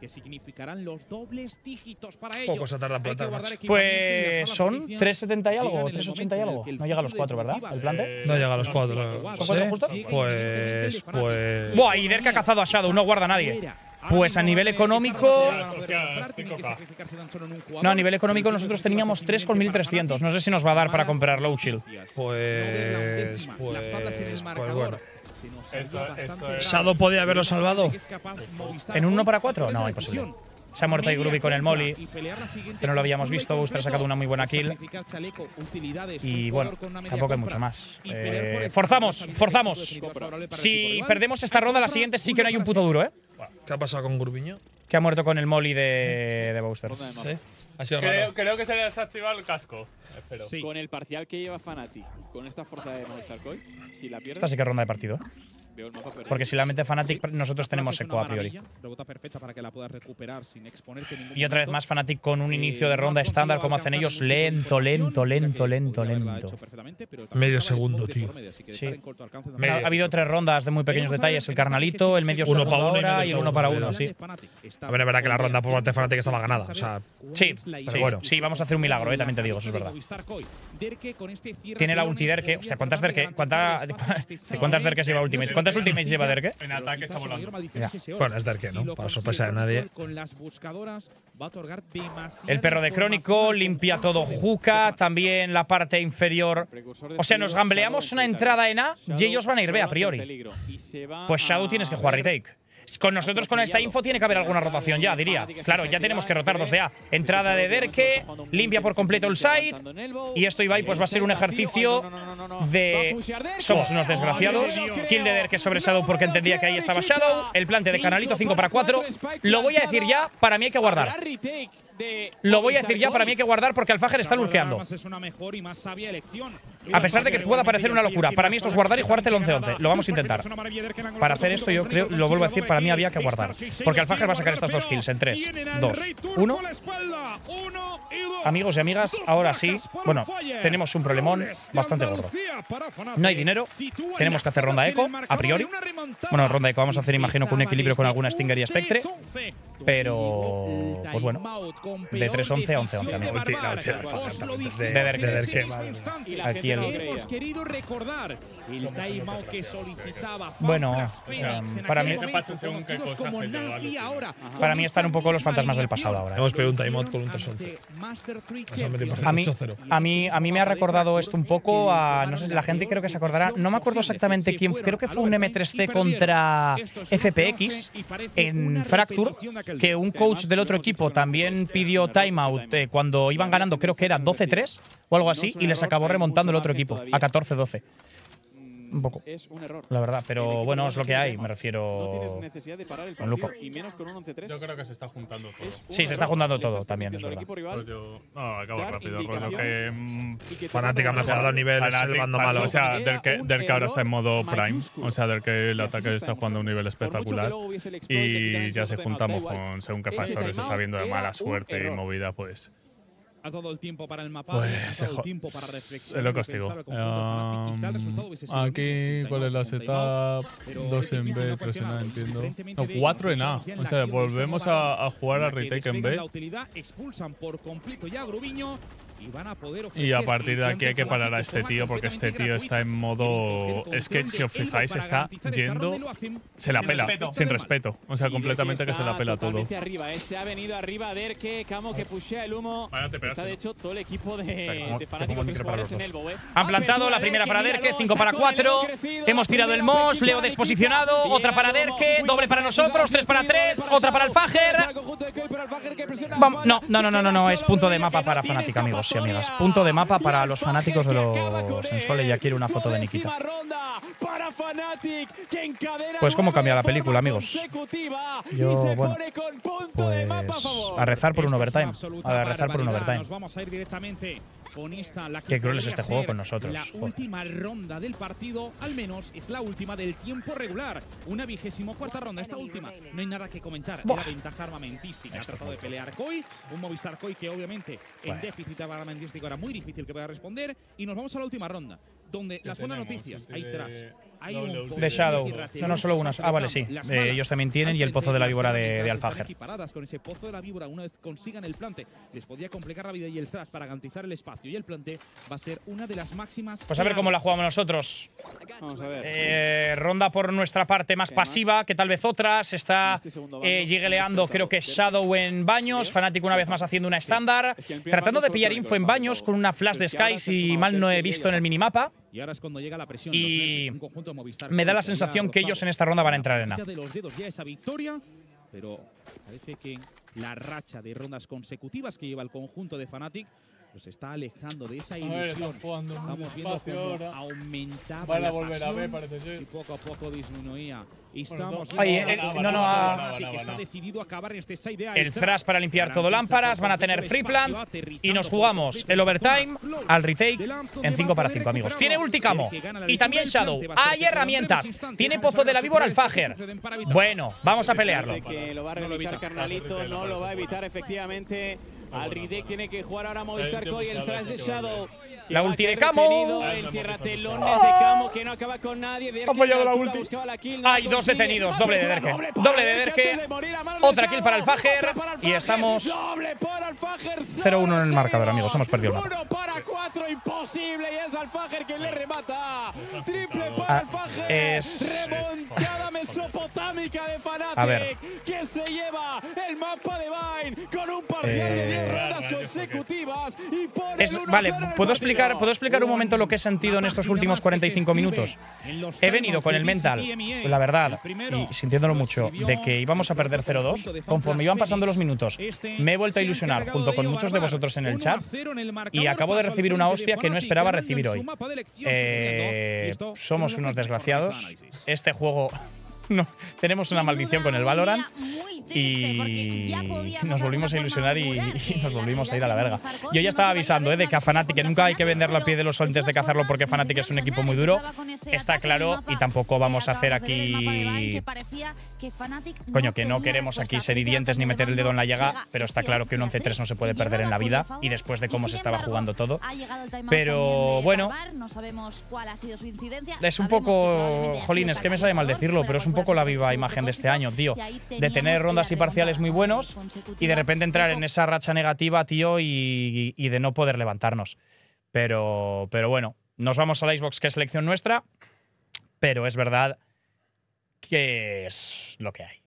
Que significarán los dobles dígitos para ellos. Poco se tarda en plantar, Pues son 3.70 y algo, 3.80 y algo. No llega a los 4, ¿verdad? ¿El plante? No llega a los 4. ¿eh? Pues. pues... Buah, y que ha cazado a Shadow, no guarda a nadie. Pues a nivel económico. Ah, no, a nivel económico nosotros teníamos 3 con 1300. No sé si nos va a dar para comprar Low Shield. Pues, pues. Pues. Bueno. Esto. Shadow podía haberlo salvado. ¿En un 1 para 4? No, imposible. Se ha muerto ahí Groovy con el molly. Que no lo habíamos visto. Booster ha sacado una muy buena kill. Y bueno, tampoco hay mucho más. Eh, forzamos, forzamos. Si perdemos esta ronda, la siguiente sí que no hay un puto duro, ¿eh? ¿Qué ha pasado con Grubiño? Que ha muerto con el molly de, de Booster. Sí. Ha sido Creo, raro. creo que se le ha desactivado el casco. Espero. Sí. Con el parcial que lleva Fnatic, con esta fuerza de Movistar si la pierde, Esta sí que es ronda de partido. ¿eh? Veo el mapa perdido. Porque si la mete Fnatic, nosotros tenemos eco a priori. para Y otra vez más Fnatic con un Eh, inicio de ronda estándar como hacen ellos, lento, lento, lento, lento, lento. Medio segundo, tío. Sí. Ha, ha habido tres rondas de muy pequeños a ver detalles. El carnalito, el medio Uno segundo uno y ahora medio y el uno para uno, sí. Está También es verdad que la ronda por parte de Fnatic estaba ganada, o sea, Sí, Pero sí, bueno. sí, vamos a hacer un milagro, eh, también te digo, eso es verdad. Tiene la ulti Derke. Hostia, ¿cuántas Derke? ¿Cuánta- de cuántas Derkes lleva Ultimates? ¿Cuántas Ultimates lleva Derke? En ataque está volando. Bueno, es Derke, ¿no? Para sorpresa de nadie. El perro de Crónico limpia todo Juca, también la parte inferior. O sea, nos gambleamos una en entrada en A y ellos van a ir B a priori. Pues Shadow tienes que jugar retake. Con nosotros con esta info tiene que haber alguna rotación ya, diría. Claro, ya tenemos que rotar dos de A. Entrada de Derke, limpia por completo el side. Y esto, Ibai, pues va a ser un ejercicio de somos unos desgraciados. Kill de Derke sobre Shadow porque entendía que ahí estaba Shadow. El plante de Canalito 5 para 4. Lo voy a decir ya, para mí hay que guardar. Lo voy a decir ya, para mí hay que guardar porque Alfajer está lurkeando. A pesar de que pueda parecer una locura, para mí esto es guardar y jugarte el 11-11. Lo vamos a intentar. Para hacer esto, yo creo, lo vuelvo a decir, para mí había que guardar. Porque Alfajer va a sacar estas dos kills en 3, 2, 1. Amigos y amigas, ahora sí, bueno, tenemos un problemón bastante gordo. No hay dinero, tenemos que hacer ronda eco, a priori. Bueno, ronda eco vamos a hacer, imagino, con un equilibrio con alguna Stinger y Spectre. Pero, pues bueno, de 3-11 a 11-11, amigo. Ulti- la ulti de Derke, madre mía. Aquí Hemos querido recordar que solicitaba Bueno, o sea, para mí-. Para están un poco los fantasmas del pasado ahora. Hemos pedido un timeout con un alineación 3-11. ante Master Three Nos han metido Champions. A mí, 8-0. a mí, a mí me ha recordado esto un poco a. No sé, la gente creo que se acordará. No me acuerdo exactamente quién. Creo que fue un M3C contra FPX en Fracture. Que un coach del otro equipo también pidió timeout eh, cuando iban ganando, creo que era 12-3 o algo así, y les acabó remontando el otro equipo a 14-12. Un poco. Es un error. La verdad, pero bueno, no es lo que hay. Me No refiero. tienes necesidad de parar el Con Luco. partido, y menos con un 11-3. Yo creo que se está juntando todo. Es Sí, se está juntando todo también, es verdad. rival Rollo- no, acabo rápido. Rollo que. mm, que Fnatic ha mejorado el nivel, es el bando malo. O sea, del que, del que ahora está en modo Prime. O sea, del que el ataque está jugando a un nivel espectacular. Y ya se juntamos con según qué factores se está viendo de mala suerte y movida, pues. Has dado el tiempo para el mapa. Pues, has dado el tiempo para es reflexionar lo que os digo. el Aquí, ¿cuál es la setup? pero Dos es en difícil B, no tres en A, entiendo. No, de cuatro en A. O sea, volvemos a, a jugar a retake en B. la utilidad, expulsan por completo ya a Grubiño y van a poder Y a ofrecer partir de aquí hay que parar a este tío porque este tío está en modo. Es que si os fijáis, está yendo. Se la pela, sin respeto. O sea, completamente que se la pela todo. arriba, eh. Se ha venido arriba Derke, Camo que pushea el humo. Todo el equipo de, fanáticos para en eh. Han plantado la primera para Derke, míralo, 5 para está con el 4. ego crecido, Hemos tirado el equipo Leo para desposicionado, otra para Derke, doble para nosotros, tres para cuidado tres, para otra para el Fajer. para para No, no, no, no, no, es punto de mapa para Fnatic, amigos y amigas. Punto de mapa para los fanáticos de los él. Ya quiero una foto de Nikita. Pues cómo cambia la película, amigos. Yo, bueno, Pues a rezar por un overtime. A rezar por un overtime. La que Qué cruel es este juego con nosotros, La joder. última ronda del partido, al menos es la última del tiempo regular. Una vigésimo cuarta ronda. Esta última, no hay nada que comentar. Buah. Era ventaja armamentística. Ha tratado de pelear Koi. Un Movistar Koi que obviamente en Bueno. déficit armamentístico era muy difícil que pueda responder. Y nos vamos a la última ronda. Donde las buenas noticias, hay de- De Shadow. No, no, solo unas. Ah, vale, sí. Eh, ellos también tienen y el pozo de la víbora de, de Alfajer. equiparadas con ese pozo de la víbora, una vez consigan el plante, les podría complicar la vida y el thrash para garantizar el espacio y el plante va a ser una de las máximas. Pues a ver cómo la jugamos nosotros. Vamos a ver. Eh, ronda por nuestra parte más pasiva que tal vez otras. Está este eh, creo que Shadow en baños. Fnatic una vez más haciendo una estándar. Tratando de pillar info en baños con una flash de Sky, si mal no he visto en el minimapa. Y ahora es cuando llega la presión. Y los conjunto de Movistar me da la sensación que ellos en esta ronda van a la entrar en A. puntita de los dedos ya esa victoria, pero parece que la racha de rondas consecutivas que lleva el conjunto de Fnatic nos está alejando de esa ver, ilusión. están jugando en un Estamos viendo cómo ahora. aumentaba Van a la volver a ver, pasión parece ser. y poco a poco disminuía. Estamos no, Oye, viendo eh, no, no, a- Fnatic no, no, está decidido a acabar en este side de El thrash para limpiar todo lámparas, van a tener el free plant y nos jugamos el overtime al retake en 5 va a para poder 5 amigos. Tiene ulticamo El que y también Shadow. a Hay herramientas. Tiene a pozo de ver la víbora al que Fajer. Bueno, vamos a pelearlo. Que lo va a realizar. Carnalito, no lo va a evitar efectivamente. Al Riddick tiene que jugar ahora Movistar Koi, el thrash de Shadow. La ulti de Camo. detenido, El cierra telones de Camo que no acaba con nadie. Derke Ha fallado la ulti. Hay dos detenidos, doble de Derke. Doble de Derke Otra kill para el. Fajer. Y estamos Doble para el Fajer. 0-1 en el marcador, amigos. Hemos perdido el mapa. Uno para cuatro, imposible. Y es Alfajer quien le remata. Triple Ah, para Alfajer. es- Remontada mesopotámica de Fnatic. A ver. Que se lleva el mapa de Vine con un parcial de 10 rondas consecutivas. Y pone Es- el 1-0 vale, ¿puedo explicar, ¿puedo explicar un momento lo que he sentido en estos últimos 45 minutos? He venido con el mental, la verdad, y sintiéndolo mucho, de que íbamos a perder 0-2. Conforme iban pasando los minutos, me he vuelto a ilusionar junto con muchos de vosotros en el chat y acabo de recibir una hostia que no esperaba recibir hoy. Eh, somos unos desgraciados. Este juego. No, tenemos una maldición con el Valorant y nos volvimos a ilusionar y, y nos volvimos a ir a la verga. Yo ya estaba avisando eh, de que a Fnatic que nunca hay que vender la piel de los antes de cazarlo porque Fnatic es un equipo muy duro. Está claro y tampoco vamos a hacer aquí Coño, que no queremos aquí ser hirientes ni meter el dedo en la llaga, pero está claro que un 11-3 no se puede perder en la vida y después de cómo se estaba jugando todo. Pero bueno, es un poco, jolín, es que me sabe mal decirlo, pero es un poco la viva imagen de este año, tío. De tener rondas y parciales muy buenos y de repente entrar en esa racha negativa, tío, y, y de no poder levantarnos. Pero, pero bueno, nos vamos a la Xbox, que es selección nuestra, pero es verdad que es lo que hay.